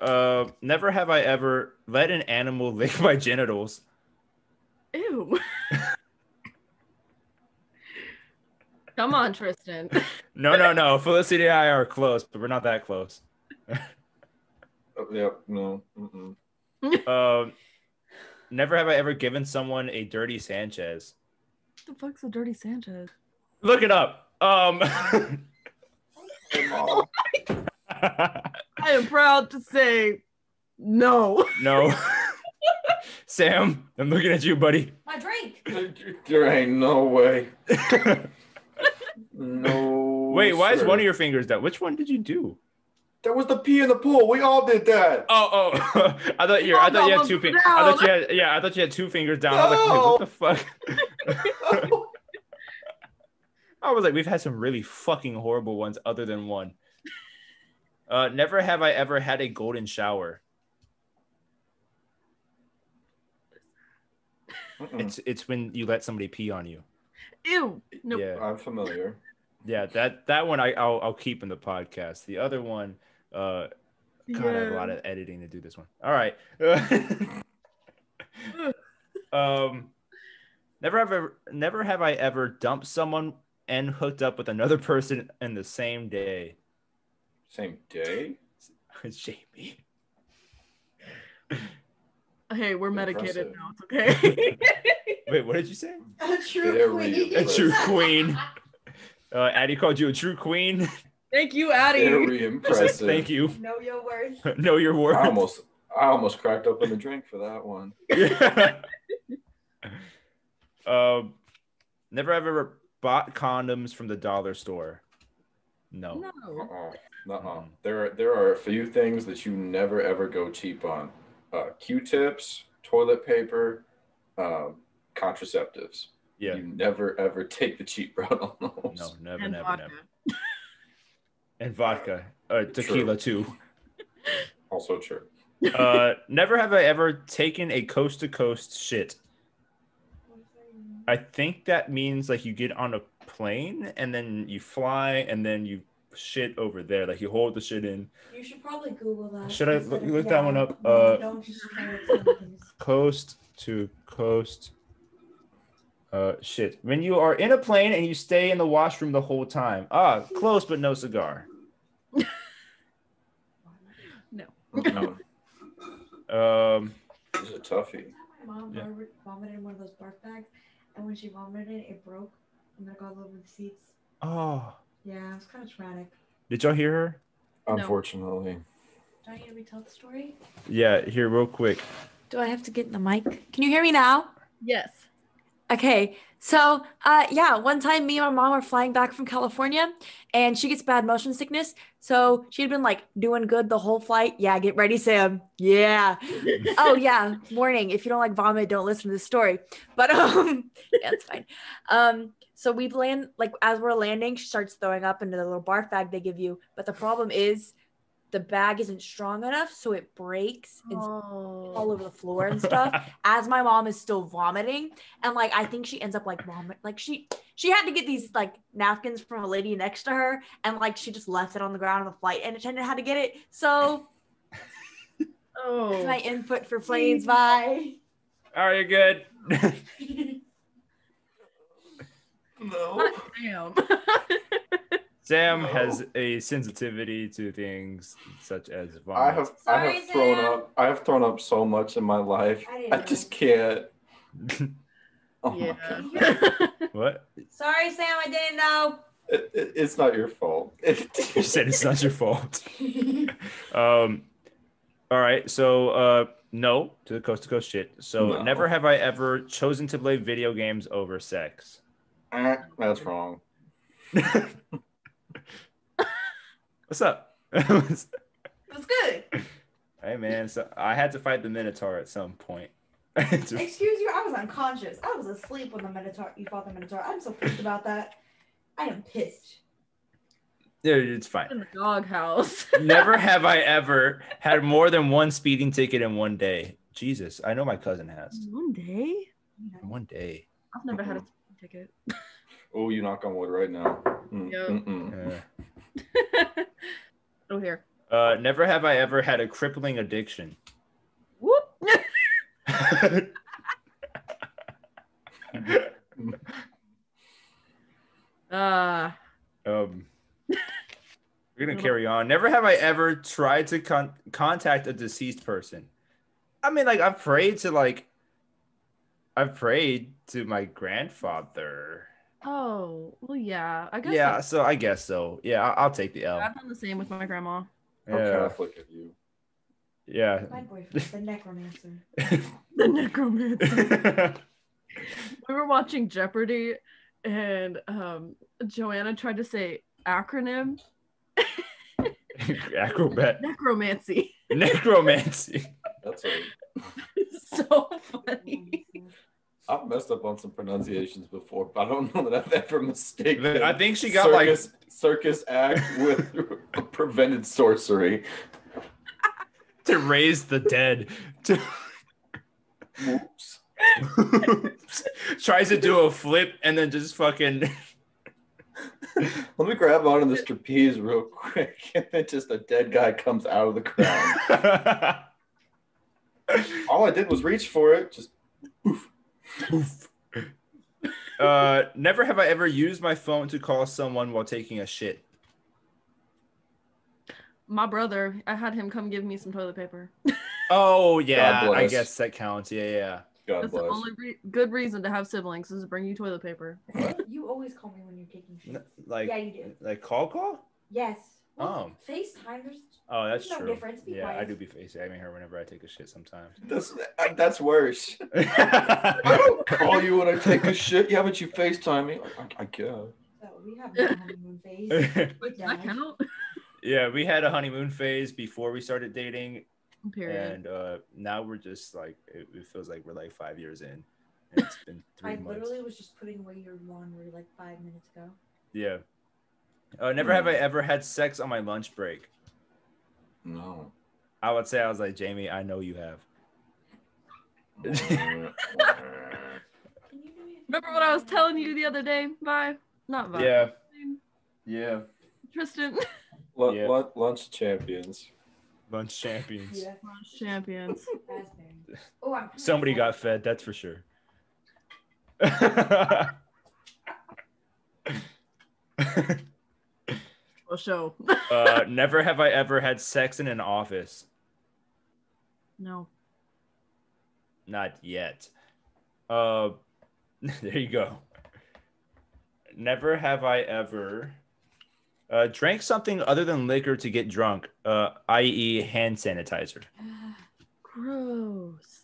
Uh, never have I ever let an animal <laughs> lick my genitals. Ew. <laughs> Come on, Tristan. No, no, no. Felicity and I are close, but we're not that close. Oh, yep. No. Mm-mm. <laughs> Um, never have I ever given someone a dirty Sanchez. What the fuck's a dirty Sanchez? Look it up. Um, Hey, <laughs> I am proud to say no. no. Sam, I'm looking at you, buddy. My drink. there ain't no way. <laughs> No. Wait, why is one of your fingers down? Which one did you do? That was the pee in the pool. We all did that. Oh, oh! <laughs> I thought you. I thought you had two fingers. I thought down. you had. Yeah, I thought you had two fingers down. I was like, what the fuck? I was like, we've had some really fucking horrible ones, other than one. Uh, never have I ever had a golden shower. Mm-mm. It's it's when you let somebody pee on you. Ew. No. Yeah. I'm familiar. Yeah, that that one I I'll, I'll keep in the podcast. The other one, uh, God, I have a lot of editing to do this one. All right. <laughs> <laughs> um, never have ever, never have I ever dumped someone and hooked up with another person in the same day. Same day? <laughs> it's Jamie. Hey, we're medicated now. It's okay. <laughs> Wait, what did you say? A true Very queen. A true queen. Uh, Addie called you a true queen. Thank you, Addie. Very impressive. <laughs> Thank you. know your worth. know your worth. I almost I almost cracked open a drink for that one. Yeah. um, never have ever bought condoms from the dollar store. No. No. Uh-uh. Nuh-uh. Mm. There are there are a few things that you never ever go cheap on. Uh, Q-tips, toilet paper, um, contraceptives. Yeah. You never ever take the cheap route on those. No, never, And never, vodka. never. And vodka. Uh, tequila too. Also true. Uh, never have I ever taken a coast to coast shit. I think that means like you get on a plane and then you fly and then you shit over there. Like you hold the shit in. You should probably Google that. Should I instead look- of- look that one up? No, Uh, don't just try to tell me things. Coast to coast. Uh, shit. When you are in a plane and you stay in the washroom the whole time. Ah, close but no cigar. <laughs> No. Mhm. Um, <laughs> This is a toughie. My mom Yeah. vomited- vomited in one of those barf bags, and when she vomited, it broke and then it got all over the seats. oh, Yeah, it was kind of traumatic. did y'all hear her? No. Unfortunately. Do I need to retell the story? Yeah, here real quick. Do I have to get in the mic? Can you hear me now? Yes. Okay, so uh, yeah, one time me and my mom were flying back from California, and she gets bad motion sickness. So she'd been like doing good the whole flight. Yeah, get ready, Sam. Yeah. <laughs> oh yeah, warning: if you don't like vomit, don't listen to this story. But <laughs> um, yeah, it's fine. Um, so we land like as we're landing, she starts throwing up into the little barf bag they give you. But the problem is, the bag isn't strong enough, so it breaks and all Oh. over the oh. floor and <laughs> stuff as my mom is still vomiting and like i think she ends up like vomit like she she had to get these like napkins from a lady next to her and like she just left it on the ground on the flight and attendant had to get it so Oh. my input for planes <laughs> bye Are you good? <laughs> No. Damn. Sam No. has a sensitivity to things such as vomit. I have I Sorry, have thrown up I have thrown up so much in my life. I I just can't. <laughs> Oh my yeah. God. <laughs> what? sorry sam i didn't know It, it- it's not your fault. <laughs> You said it's not your fault. Um, all right. So, uh, no to the coast to coast shit. So, No. never have I ever chosen to play video games over sex. Eh, That's wrong. What's up? <laughs> it was good hey, man. So I had to fight the Minotaur at some point. <laughs> Just- excuse you i was unconscious i was asleep when the minotaur you fought the minotaur i'm so pissed about that i am pissed yeah, it's fine. In the doghouse. <laughs> Never have I ever had more than one speeding ticket in one day. Jesus, I know my cousin has. One day? One day. I've never had a speeding ticket. Oh, you knock on wood right now. Mm, Yep. mm-mm. Oh, here. uh, never have I ever had a crippling addiction. Whoop. <laughs> Uh, um, we're gonna carry on. Never have I ever tried to con- contact a deceased person. I mean, like I've prayed to like, I've prayed to my grandfather. Oh, well, yeah. I guess Yeah, so I guess so. Yeah, I'll, I'll take the L. I've done the same with my grandma. How Yeah, Catholic of you. yeah. my <laughs> boyfriend the necromancer <laughs> The necromancer. <laughs> we were watching Jeopardy, and um, Joanna tried to say acronym Acrobat, necromancy. necromancy. That's a. so funny. I've messed up on some pronunciations before, but I don't know that I've ever mistaken. I think she got like circus, circus act with <laughs> prevented sorcery. to raise the dead. To Whoops. tries to do a flip and then just fucking Let me grab onto this trapeze real quick, <laughs> and then just a dead guy comes out of the ground. <laughs> All I did was reach for it. Just uh, never have I ever used my phone to call someone while taking a shit. My brother, I had him come give me some toilet paper. <laughs> Oh yeah, I guess that counts. Yeah, yeah. God That's the only re- good reason to have siblings is to bring you toilet paper. <laughs> You always call me when you're taking shit. N- Like, Yeah, you do. like call call. Yes. Oh. FaceTime. There's Oh, that's There's no true. difference, be Yeah, I quiet. do be FaceTiming her whenever I take a shit sometimes. That's uh, that's worse. <laughs> I don't call you when I take a shit. Yeah, but you FaceTime me. I, I guess. so we have no honeymoon phase. <laughs> with Does that count? yeah, we had a honeymoon phase before we started dating, Period. and uh, now we're just like it, it feels like we're like five years in. And it's been three I months. literally was just putting away your laundry like five minutes ago. Yeah. Uh, never have I ever had sex on my lunch break. No. I would say I was like Jamie. I know you have. Can you do me a Remember what I was telling you the other day? Bye. Not bye. Yeah. Yeah. Tristan. Lu- Yeah. lu- lunch champions. Lunch champions. Yeah, Champions. <laughs> Oh, I'm Somebody got fed. That's for sure. <laughs> <laughs> For show. uh, <laughs> never have I ever had sex in an office. no. Not yet. Uh, <laughs> there you go. Never have I ever uh, drank something other than liquor to get drunk, uh, i.e., hand sanitizer. <sighs> Gross.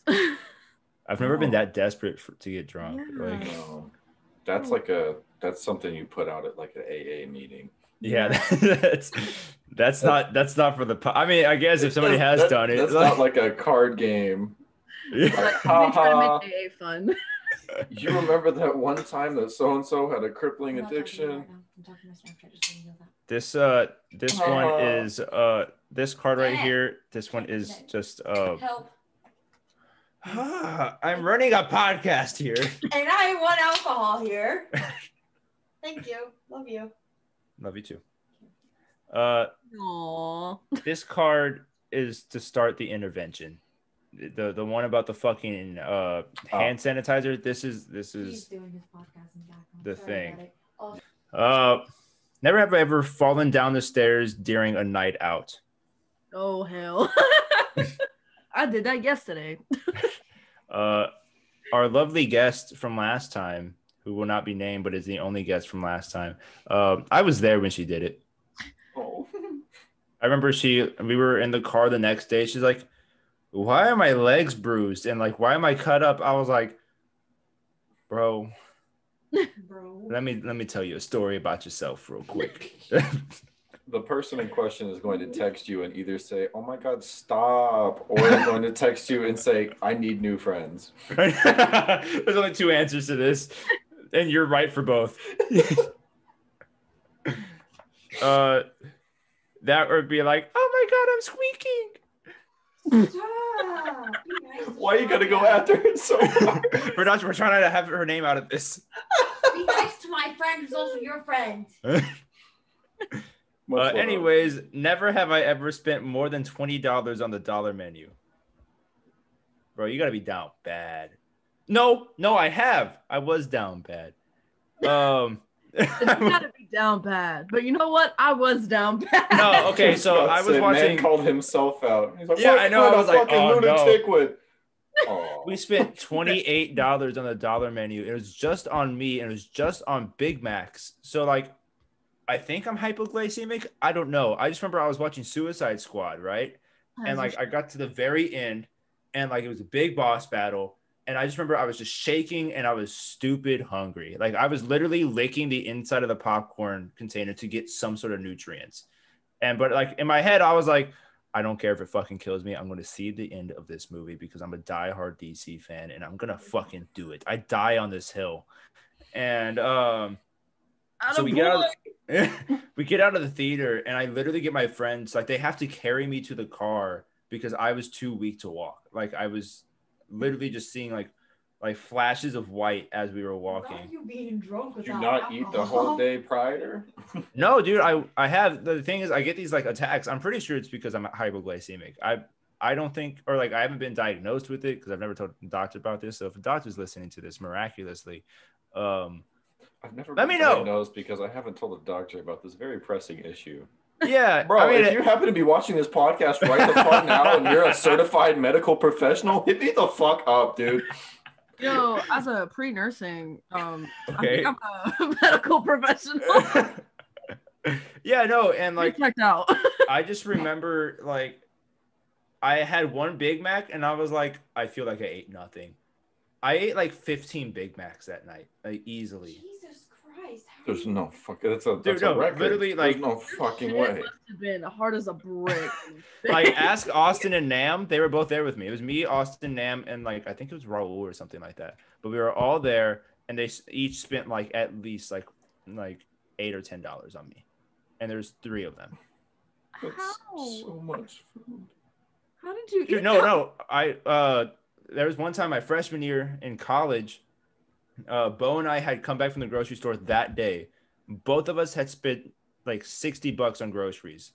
I've never been Oh. that desperate for, to get drunk. Yeah. Like, No. That's like a that's something you put out at like an AA meeting. Yeah, <laughs> that's that's not that's not for the. Po- I mean, I guess if somebody has That- done it, that's not like a card game. <laughs> Yeah. Like, They try to haha. fun. <laughs> You remember that one time that so and so had a crippling I'm not talking to you addiction? right now. I'm talking to my Snapchat, just letting you know that. This uh this one Uh. is uh this card right here. This one is just uh Help. <sighs> I'm running a podcast here. And I want alcohol here. Thank you. Love you. Love you too. Uh Aww. this card is to start the intervention. The the one about the fucking uh hand sanitizer. This is this is doing his podcast in the Sorry thing. Oh, uh never have I ever fallen down the stairs during a night out. Oh hell. <laughs> I did that yesterday. <laughs> Uh our lovely guest from last time, who will not be named but is the only guest from last time. Uh, I was there when she did it. Oh. I remember she we were in the car the next day. She's like, "Why are my legs bruised and like why am I cut up?" I was like, "Bro, bro. let me let me tell you a story about yourself real quick." <laughs> The person in question is going to text you and either say, "Oh my God, stop," or they're going to text you and say, "I need new friends." <laughs> There's only two answers to this, and you're right for both. <laughs> uh, that would be like, "Oh my god, I'm squeaking." Stop. Be nice Why you gotta go after it so <laughs> hard? We're not. We're trying to have her name out of this. Be nice to my friend who's also your friend. <laughs> Much Uh, anyways, never have I ever spent more than twenty dollars on the dollar menu. Bro, you gotta be down bad. No, no, I have. I was down bad. Um, <laughs> It's gotta be down bad. But you know what? I was down bad. no, okay, so <laughs> I was Say, watching. Man called himself out. He's like, Yeah, I know, I was like, oh, no." lunatic? Oh. <laughs> We spent twenty eight dollars on the dollar menu. It was just on me, and it was just on Big Macs. So like, I think I'm hypoglycemic. I don't know. I just remember I was watching Suicide Squad, right? and like I got to the very end, and like it was a big boss battle, and I just remember I was just shaking and I was stupid hungry. Like I was literally licking the inside of the popcorn container to get some sort of nutrients. And but like in my head, I was like, I don't care if it fucking kills me. I'm going to see the end of this movie because I'm a diehard DC fan and I'm gonna fucking do it. I die on this hill, and um so we get out of <laughs> we get out of the theater and I literally get my friends like they have to carry me to the car because I was too weak to walk. Like I was literally just seeing like like flashes of white as we were Why are walking. you being drunk Did you without not eat the whole day prior? <laughs> <laughs> No, dude, I I have the thing is I get these like attacks. I'm pretty sure it's because I'm hypoglycemic. I I don't think or like I haven't been diagnosed with it because I've never told the doctor about this. So if a doctor's listening to this miraculously, um I've never Let been me know. diagnosed because I haven't told the doctor about this very pressing issue. Yeah, Bro, I mean, if you happen to be watching this podcast right the fuck now and you're a certified medical professional, <laughs> hit me the fuck up, dude. You know, as a pre-nursing, um, Okay. I think I'm a <laughs> medical professional. <laughs> yeah, no, and like like checked out. I just remember like I had one Big Mac and I was like, I feel like I ate nothing. I ate like 15 Big Macs that night, like easily. Jesus Christ. how There's no fuck. That's a, that's no, a record. literally, There's like- no fucking way. must have been hard as a brick. <laughs> like ask Austin and Nam. They were both there with me. It was me, Austin, Nam, and like I think it was Raul or something like that. But we were all there, and they each spent like at least like like eight or ten dollars on me, and there's three of them. That's How? so much food. How did you Dude, eat no, that? no. I uh, there was one time my freshman year in college. Uh, Bo and I had come back from the grocery store that day. Both of us had spent like sixty bucks on groceries,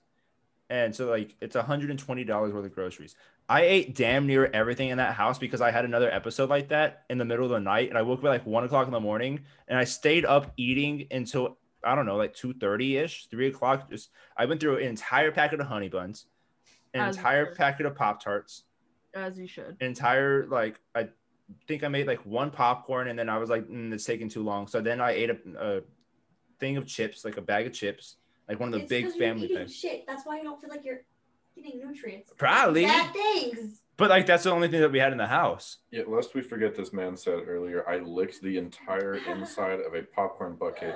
and so like it's hundred and twenty dollars worth of groceries. I ate damn near everything in that house because I had another episode like that in the middle of the night, and I woke up at like one o'clock in the morning, and I stayed up eating until I don't know, like two thirty ish, three o'clock. Just I went through an entire packet of honey buns, an As entire packet of pop tarts, As you should. entire like I think I made like one popcorn, and then I was like, mm, it's taking too long. So then I ate a, a thing of chips, like a bag of chips, like one of the It's big family things. Shit. That's why you don't feel like you're getting nutrients. Probably. Bad things. But like that's the only thing that we had in the house. Yeah, lest we forget, this man said earlier, I licked the entire inside of a popcorn bucket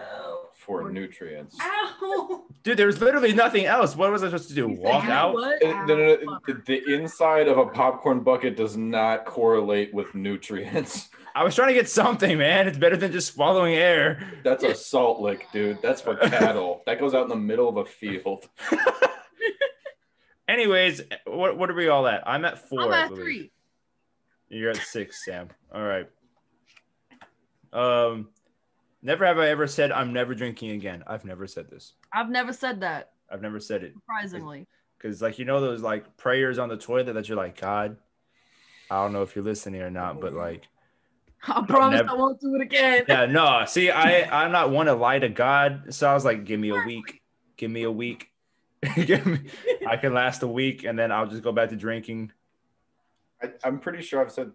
for nutrients. Ow. Dude, there was literally nothing else. What was I supposed to do? You said, Walk "You out? what? No, no, no, the, the inside of a popcorn bucket does not correlate with nutrients. I was trying to get something, man. It's better than just swallowing air. That's a salt lick, dude. That's for <laughs> cattle. That goes out in the middle of a field. <laughs> Anyways, what what are we all at? I'm at 4 I'm at three. You're at six, Sam. All right. Um, never have I ever said I'm never drinking again. I've never said this. I've never said that. I've never said it Surprisingly. because, like, you know, those like prayers on the toilet that you're like, God, I don't know if you're listening or not, but like, <laughs> I promise never- I won't do it again. yeah, no. See, I <laughs> I'm not one to lie to God, so I was like, give me a week, give me a week. I can last a week, and then I'll just go back to drinking. I, I'm pretty sure I've said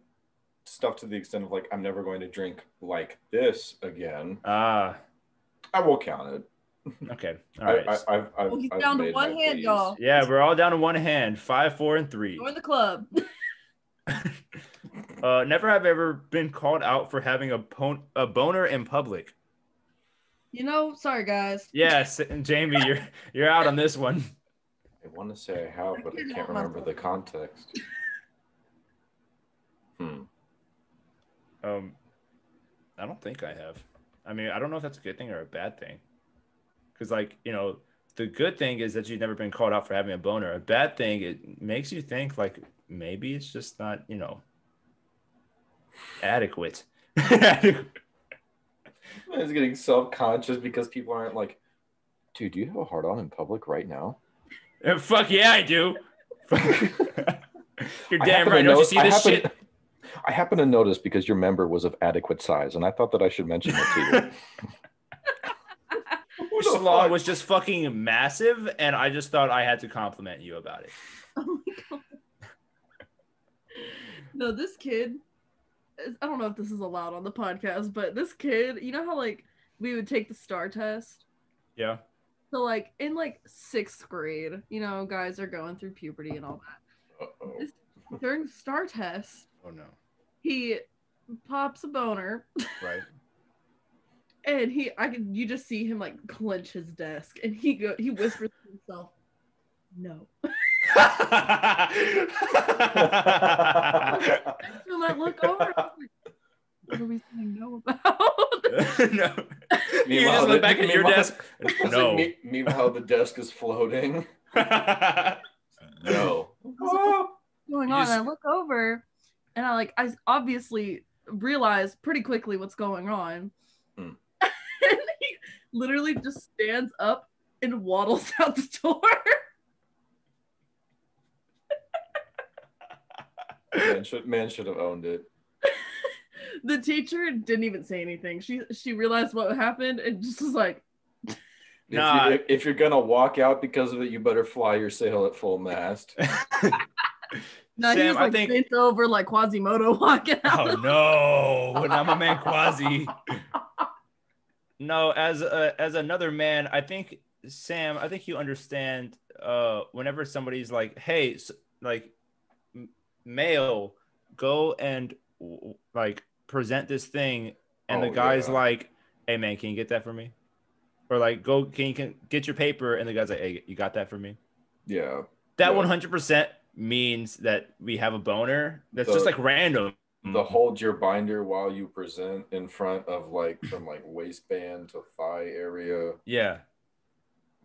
stuff to the extent of like, I'm never going to drink like this again. Ah, I will count it. okay, All <laughs> right. I, right. I, I've, I've, Well, he's I've down to one hand, pleas. y'all. yeah, we're all down to one hand. Five, four, and three. Join the club. <laughs> <laughs> Uh, never have ever been called out for having a, pon- a boner in public. You know, sorry guys. Yes, and Jamie, you're you're out on this one. I want to say I have, but I can't remember the context. Hmm. Um, I don't think I have. I mean, I don't know if that's a good thing or a bad thing. Because, like, you know, the good thing is that you've never been called out for having a boner. A bad thing, it makes you think like maybe it's just not, you know, adequate. <laughs> <laughs> I was getting self-conscious because people aren't like, dude, do you have a hard on in public right now? Uh, Fuck yeah, I do. <laughs> You're I damn happen right. to Don't you know- see I happen- shit? I happen to notice because your member was of adequate size, and I thought that I should mention it to you. <laughs> Your slaw was just fucking massive, and I just thought I had to compliment you about it. Oh my god. No, this kid. I don't know if this is allowed on the podcast, but this kid, you know how like we would take the star test. Yeah. So like in like sixth grade, you know, guys are going through puberty and all that. Uh-oh. During the star test, Oh no. he pops a boner Right. <laughs> and he I can you just see him like clench his desk and he go he whispers to himself, No. <laughs> So I look over. I'm like, what are we saying no about? <laughs> no. You Meanwhile, just the- look back at your desk. It's like, No. me- meanwhile, the desk is floating. <laughs> No. What's going on? just- And I look over and I like I obviously realize pretty quickly what's going on. Hmm. <laughs> and he literally just stands up and waddles out the door. Man should man should have owned it. <laughs> the teacher didn't even say anything. She she realized what happened and just was like, If, Nah. you, if, if you're gonna walk out because of it, you better fly your sail at full mast. <laughs> no, he Sam, was I like think- bent over like Quasimodo walking out. Oh no, not my man Quasi. No, as a, as another man, I think Sam, I think you understand. Uh, whenever somebody's like, "Hey, s- like, m- male, go and like present this thing," and Oh, the guy's yeah. like, "Hey, man, can you get that for me?" Or like, "Go, can you can get your paper?" And the guy's like, "Hey, you got that for me?" Yeah. That one hundred percent means that we have a boner. That's The- just like random. The hold your binder while you present in front of like from like waistband to thigh area. Yeah.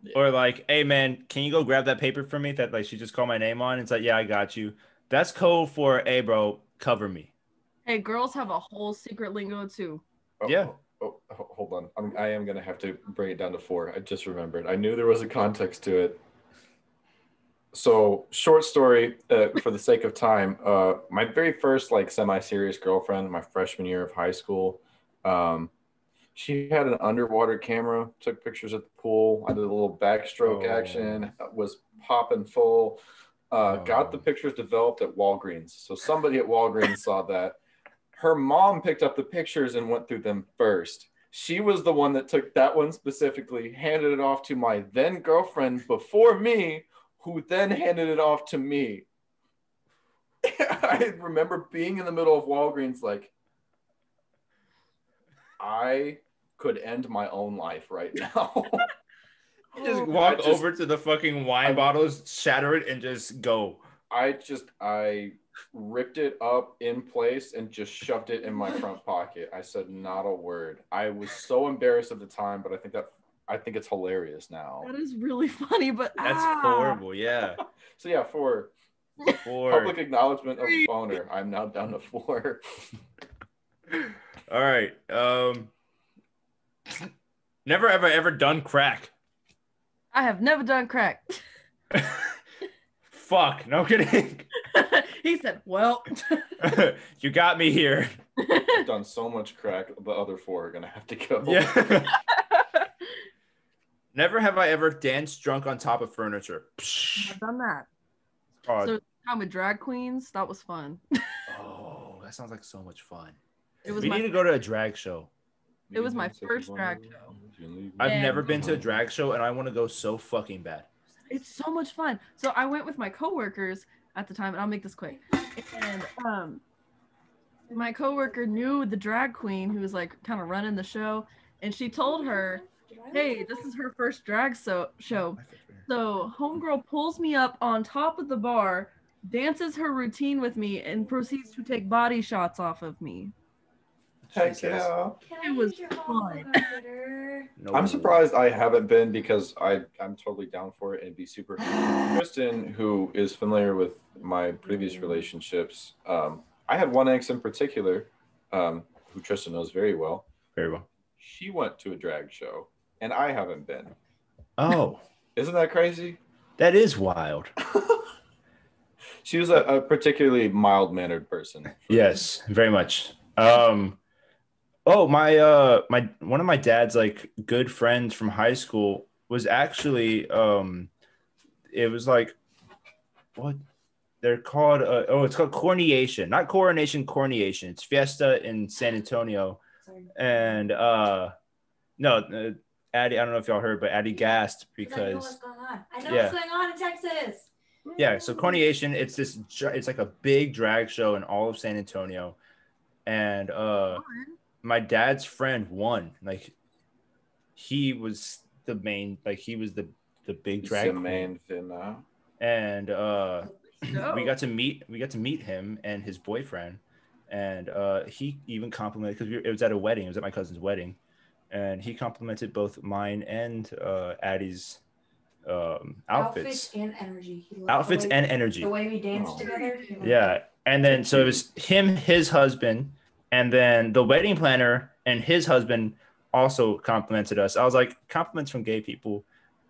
Yeah. Or like, hey man, can you go grab that paper for me that like she just called my name on? It's like, yeah, I got you. That's code for, hey bro, cover me. Hey, girls have a whole secret lingo too. Oh, Yeah. Oh, oh, hold on. I'm, I am gonna have to bring it down to four. I just remembered. I knew there was a context to it. So, short story uh, for the sake of time. Uh, my very first like semi-serious girlfriend, my freshman year of high school. Um, she had an underwater camera. Took pictures at the pool. I did a little backstroke Oh. action. Was popping full. Uh, Got the Oh. pictures developed at Walgreens. So somebody at Walgreens saw that her mom picked up the pictures and went through them first. She was the one that took that one specifically, handed it off to my then girlfriend before me, who then handed it off to me. <laughs> I remember being in the middle of Walgreens, like, I could end my own life right now. <laughs> You just Oh, walk just- over to the fucking wine I- bottles, shatter it, and just go. I just, I ripped it up in place and just shoved it in my front pocket. I said not a word. I was so embarrassed at the time, but I think that I think it's hilarious now. That is really <laughs> funny, but That's ah. horrible. Yeah. <laughs> So yeah, for For public acknowledgement of a boner, I'm now down to four. <laughs> all right. Um never ever ever done crack. I have never done crack. <laughs> Fuck, no kidding. <laughs> he said, "Well, <laughs> you got me here. I've done so much crack. The other four are gonna have to go. Yeah. Never have I ever danced drunk on top of furniture. I've done that." Oh, So time with drag queens, that was fun. oh, that sounds like so much fun. It was we my need to go to a drag show. It was my first drag show. I've And- never been to a drag show and I want to go so fucking bad. it's so much fun. So I went with my coworkers at the time, and I'll make this quick. And um, my coworker knew the drag queen who was like kind of running the show, and she told her, "Hey, this is her first drag so show." So homegirl pulls me up on top of the bar, dances her routine with me, and proceeds to take body shots off of me. Heck Jesus. yeah. It was fun. <laughs> No I'm surprised I haven't been because I I'm totally down for it and be super. <gasps> Kristen, who is familiar with my previous relationships, um, I had one ex in particular, um, who Tristan knows very well. Very well. She went to a drag show, and I haven't been. Oh, <laughs> Isn't that crazy? that is wild. <laughs> she was a, a particularly mild mannered person. Yes, very much. Um oh my uh my one of my dad's like good friends from high school was actually um it was like what? They're called uh, oh it's called Cornyation not coronation Cornyation it's fiesta in san antonio. And uh no uh, addie i don't know if y'all heard but addie gasped I know because what's going on. I know Yeah. what's going on in Texas. yeah so Cornyation it's this it's like a big drag show in all of san antonio. And uh my dad's friend won like he was the main like he was the the big drag queen. man finna. and uh No. we got to meet we got to meet him and his boyfriend and uh he even complimented because it was at a wedding it was at my cousin's wedding and he complimented both mine and uh addie's um outfits and energy. He loved outfits the way, and energy the way we danced Oh. together. yeah and then so it was him his husband And then the wedding planner and his husband also complimented us. I was like, compliments from gay people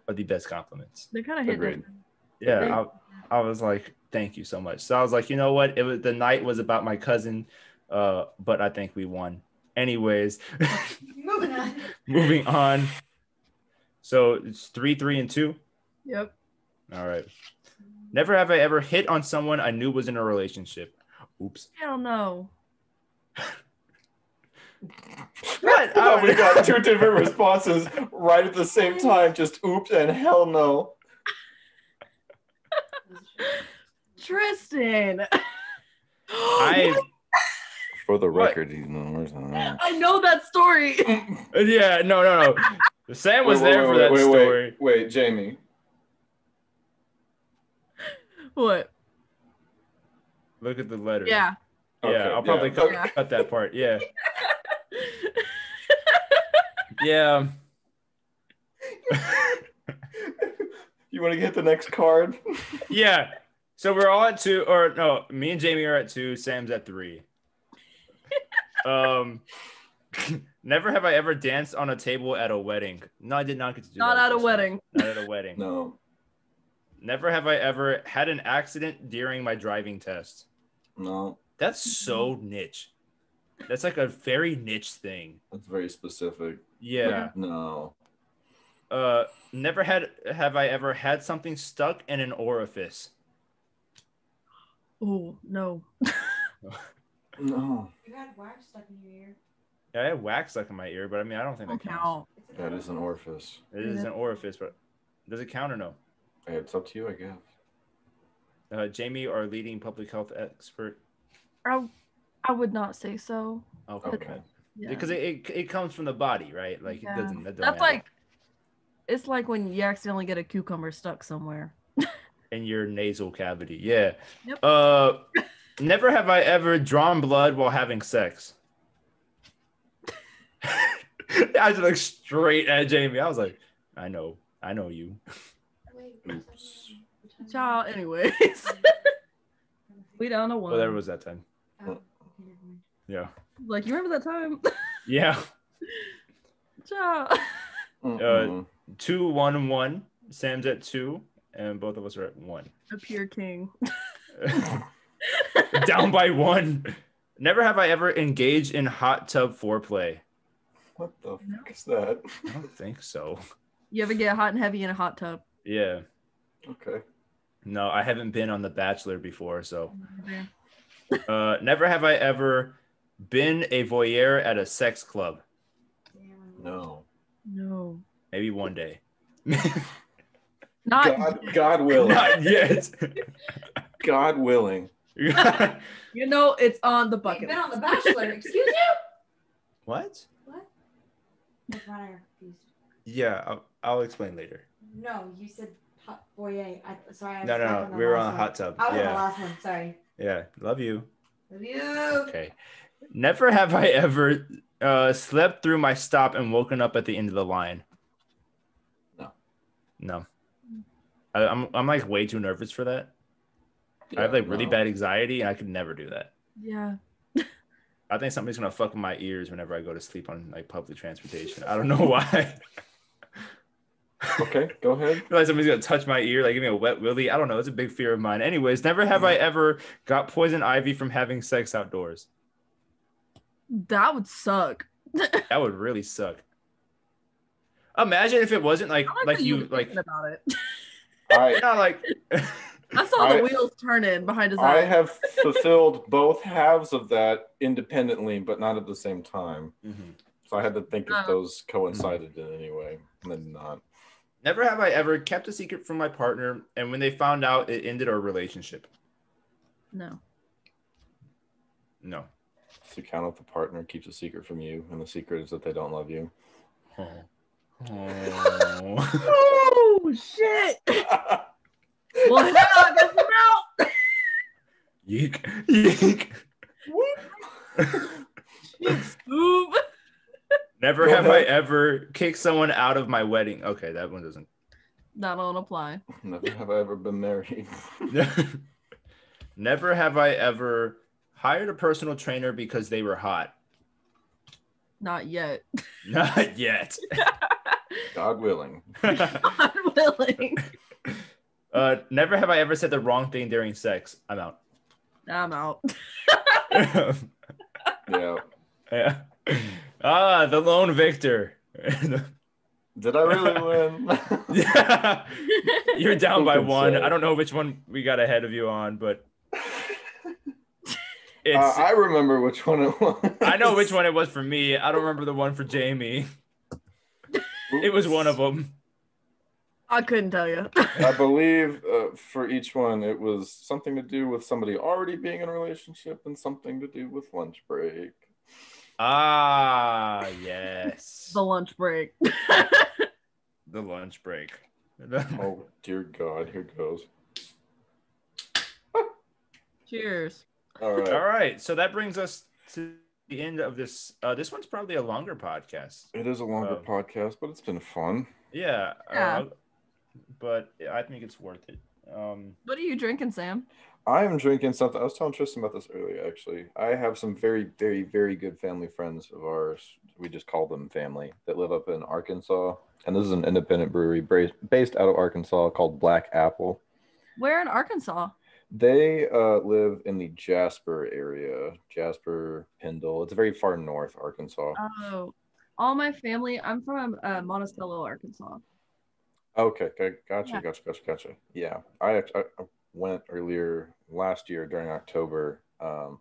are the best compliments. They're kind of hit Agreed. different. Yeah, I, I was like, thank you so much. So I was like, you know what? It was the night was about my cousin, uh, but I think we won. Anyways, <laughs> Moving on. <laughs> moving on. So it's three, three, and two. Yep. All right. Never have I ever hit on someone I knew was in a relationship. Oops. Hell no. What? <laughs> Oh, we got two <laughs> different responses right at the same time. Just oops and hell no. Tristan. I <gasps> For the What? record, he's no. More. I know that story. <laughs> Uh, yeah, no, no, no. Sam was Wait, there wait, for wait, that wait, story. Wait, wait, Jamie. what? Look at the letter. Yeah. Yeah, I'll probably yeah. cut, Yeah. cut that part. Yeah. <laughs> Yeah. <laughs> You want to get the next card? <laughs> Yeah. So we're all at two, or no, me and Jamie are at two. Sam's at three. Um, never have I ever danced on a table at a wedding. No, I did not get to do Not that. Not at a this time. wedding. Not at a wedding. No. Never have I ever had an accident during my driving test. No. That's so niche. That's like a very niche thing. That's very specific. Yeah. No. Uh, never had have I ever had something stuck in an orifice. Oh no. No. <laughs> You had wax stuck in your ear. Yeah, I had wax stuck in my ear, but I mean, I don't think that counts. count. That is an orifice. It is an orifice, but does it count or no? Hey, it's up to you, I guess. Uh, Jamie, our leading public health expert. I, I would not say so. Okay. Okay. Yeah. Because it, it, it comes from the body, right? Like Yeah. it doesn't. That don't That's matter. like it's like when you accidentally get a cucumber stuck somewhere. <laughs> in your nasal cavity. Yeah. Yep. Uh, never have I ever drawn blood while having sex. <laughs> I just looked straight at Jamie. I was like, I know, I know you. Oops. Child, anyways. <laughs> we down to one. Well, there was that time. Oh, oh Yeah. like you remember that time? <laughs> Yeah. Child. Mm-mm. Uh, two, one, one. Sam's at two, and both of us are at one. A pure king. <laughs> Down by one. Never have I ever engaged in hot tub foreplay. what the fuck is that? I don't think so. You ever get hot and heavy in a hot tub? Yeah. Okay. No, I haven't been on The Bachelor before, so. Uh, never have I ever been a voyeur at a sex club. No. No. Maybe one day. Not God, God willing. Not yet. God willing. <laughs> you know it's on the You've bucket. been on The Bachelor. Excuse you? what? What? That's not I confused. Yeah, I'll, I'll explain later. No, you said hot boy. I sorry. I No, no, no. We were on a one. hot tub. I was on the last one. Sorry. Yeah. Love you. Love you. Okay. Never have I ever uh, slept through my stop and woken up at the end of the line. No. No. I, I'm I'm like way too nervous for that. I have Yeah, like really no. bad anxiety, and I could never do that. Yeah. <laughs> I think somebody's gonna fuck with my ears whenever I go to sleep on like public transportation. I don't know <laughs> why. Okay, go ahead. I <laughs> feel like somebody's gonna touch my ear, like give me a wet willy. I don't know. It's a big fear of mine. Anyways, never have I mm-hmm. ever got poison ivy from having sex outdoors. That would suck. <laughs> That would really suck. Imagine if it wasn't like like, like that you like about it. <laughs> I not like I saw I- the wheels turning behind his I eyes. have fulfilled both halves of that independently, but not at the same time. Mhm. So I had to think if uh, those coincided mm-hmm. in any way, and then not. Never have I ever kept a secret from my partner, and when they found out, it ended our relationship. No. No. So count if the partner keeps a secret from you, and the secret is that they don't love you. Oh. Oh <laughs> shit! <laughs> well, hell, I guess I'm out. Yeek. Yeek. Scoop. Never Go have I ever kicked someone out of my wedding. Okay, that one doesn't. That don't apply. Never have I ever been married. <laughs> Never have I ever hired a personal trainer because they were hot. Not yet. <laughs> Not yet. <laughs> God willing. Not willing. uh, never have I ever said the wrong thing during sex. I'm out. I'm out. Yeah. yeah. Ah, the lone victor. Did I really <laughs> win? yeah. You're <laughs> down by one. say? I don't know which one we got ahead of you on, but it's. Uh, I remember which one it was. I know which one it was for me. I don't remember the one for Jamie. It was one of them. I couldn't tell you. I believe uh, for each one, it was something to do with somebody already being in a relationship and something to do with lunch break. Ah, yes. the lunch break. <laughs> The lunch break. <laughs> Oh, <laughs> dear God, here goes. Cheers. All right. All right. So that brings us to the end of this. Uh, this one's probably a longer podcast. It is a longer Um, podcast, but it's been fun. Yeah. Yeah. Uh, but I think it's worth it. Um, What are you drinking, Sam? I am drinking something. I was telling Tristan about this earlier, actually. I have some very, very, very good family friends of ours. We just call them family that live up in Arkansas. And this is an independent brewery based out of Arkansas called Black Apple. Where in Arkansas? They uh, live in the Jasper area, Jasper, Pendle. It's very far north, Arkansas. Oh, all my family. I'm from uh, Monticello, Arkansas. Okay, okay, gotcha, Yeah. gotcha, gotcha, gotcha. Yeah, I, I I went earlier last year during October. Um,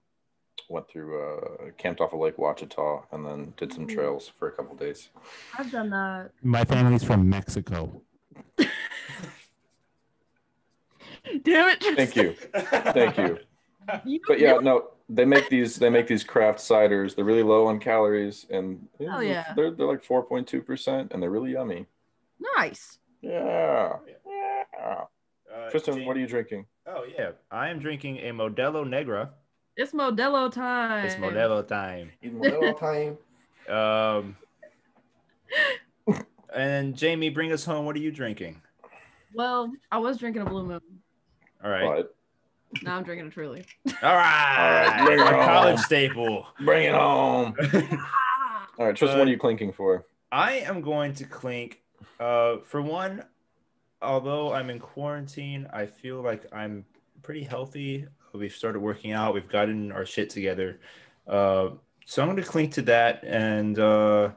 went through, uh, camped off of Lake Ouachita, and then did some trails for a couple days. I've done that. My family's from Mexico. Damn it! Thank you, thank you. <laughs> You But yeah, no, they make these they make these craft ciders. They're really low on calories, and Oh, yeah. they're they're like four point two percent, and they're really yummy. Nice. Yeah, yeah. Uh, Tristan, Jamie- what are you drinking? Oh yeah, I am drinking a Modelo Negra. It's Modelo time. It's Modelo time. It's Modelo time. <laughs> Um, and Jamie, bring us home. What are you drinking? Well, I was drinking a Blue Moon. All right. But Now I'm drinking a Truly. All right. bring it Our on. college staple. bring it home. <laughs> All right, Tristan, Uh, what are you clinking for? I am going to clink. Uh, for one, although I'm in quarantine, I feel like I'm pretty healthy. We've started working out. We've gotten our shit together. Uh, so I'm going to cling to that, and uh,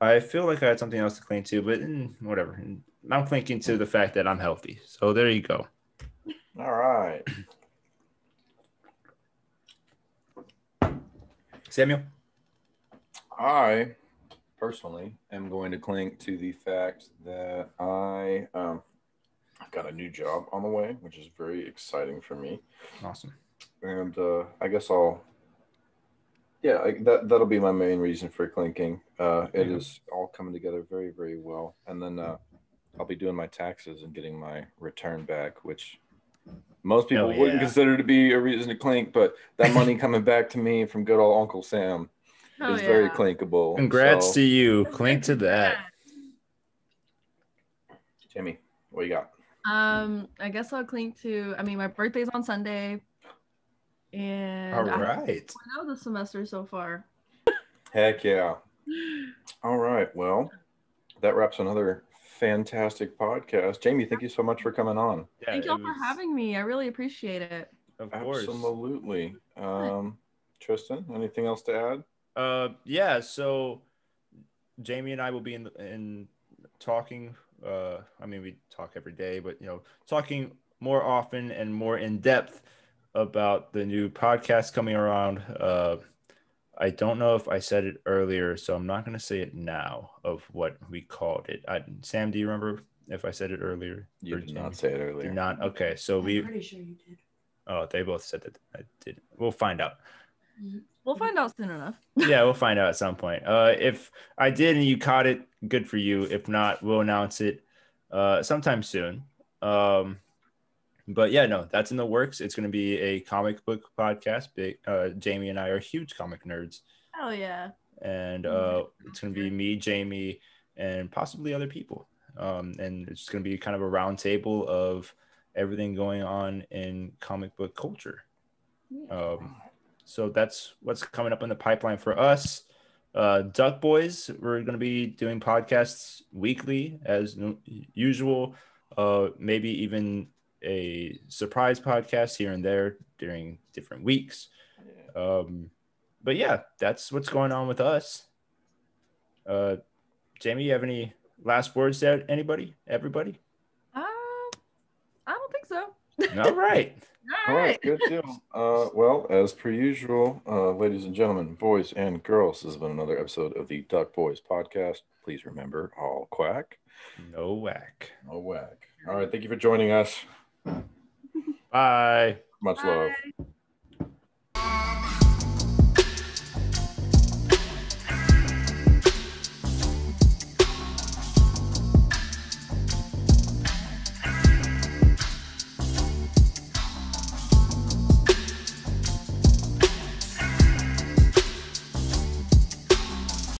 I feel like I had something else to cling to, but mm, whatever. I'm clinking to the fact that I'm healthy. So there you go. All right. Samuel. I personally am going to clink to the fact that I um, I've got a new job on the way, which is very exciting for me. Awesome. And uh, I guess I'll, yeah, I, that that'll be my main reason for clinking. Uh, it Mhm. is all coming together very, very well. And then uh, I'll be doing my taxes and getting my return back, which most people wouldn't yeah. consider to be a reason to clink, but that money <laughs> coming back to me from good old Uncle Sam Oh, is very clinkable. Congrats So, to you. Clink to that. Jimmy. What you got? Um, I guess I'll clink to. I mean, my birthday's on Sunday, and all right, I right. know the semester so far. Heck yeah. All right. Well, that wraps another fantastic podcast. Jamie, thank you so much for coming on. Yeah, Thank y'all for having me. I really appreciate it. Of course. Absolutely. Um, Tristan, anything else to add? Uh, yeah. So Jamie and I will be in in talking. Uh, I mean, we talk every day, but you know, talking more often and more in depth about the new podcast coming around. Uh, I don't know if I said it earlier, so I'm not going to say it now. Of what we called it. I, Sam, do you remember if I said it earlier? You Or did Jamie? not say it Did earlier. not. Okay, so I'm we. pretty sure you did. Oh, they both said that I did. We'll find out. We'll find out soon enough. <laughs> yeah, we'll find out at some point. Uh, if I did and you caught it, good for you. If not, we'll announce it uh, sometime soon. Um, but yeah, no, that's in the works. It's going to be a comic book podcast. Big, uh, Jamie and I are huge comic nerds, Hell yeah. and uh, it's going to be me, Jamie, and possibly other people. Um, and it's going to be kind of a round table of everything going on in comic book culture. Um, so that's what's coming up in the pipeline for us. Uh, Duck Boys, we're going to be doing podcasts weekly as nu- usual. Uh, maybe even a surprise podcast here and there during different weeks. Um, but yeah, that's what's going on with us. Uh, Jamie, you have any last words there? Anybody? Everybody? Uh, I don't think so. All right. <laughs> All right, good deal. Uh, well, as per usual, uh, ladies and gentlemen, boys and girls, this has been another episode of the Duck Boys podcast. Please remember, all quack, No whack. no whack. All right, thank you for joining us. Bye. Much love. Bye.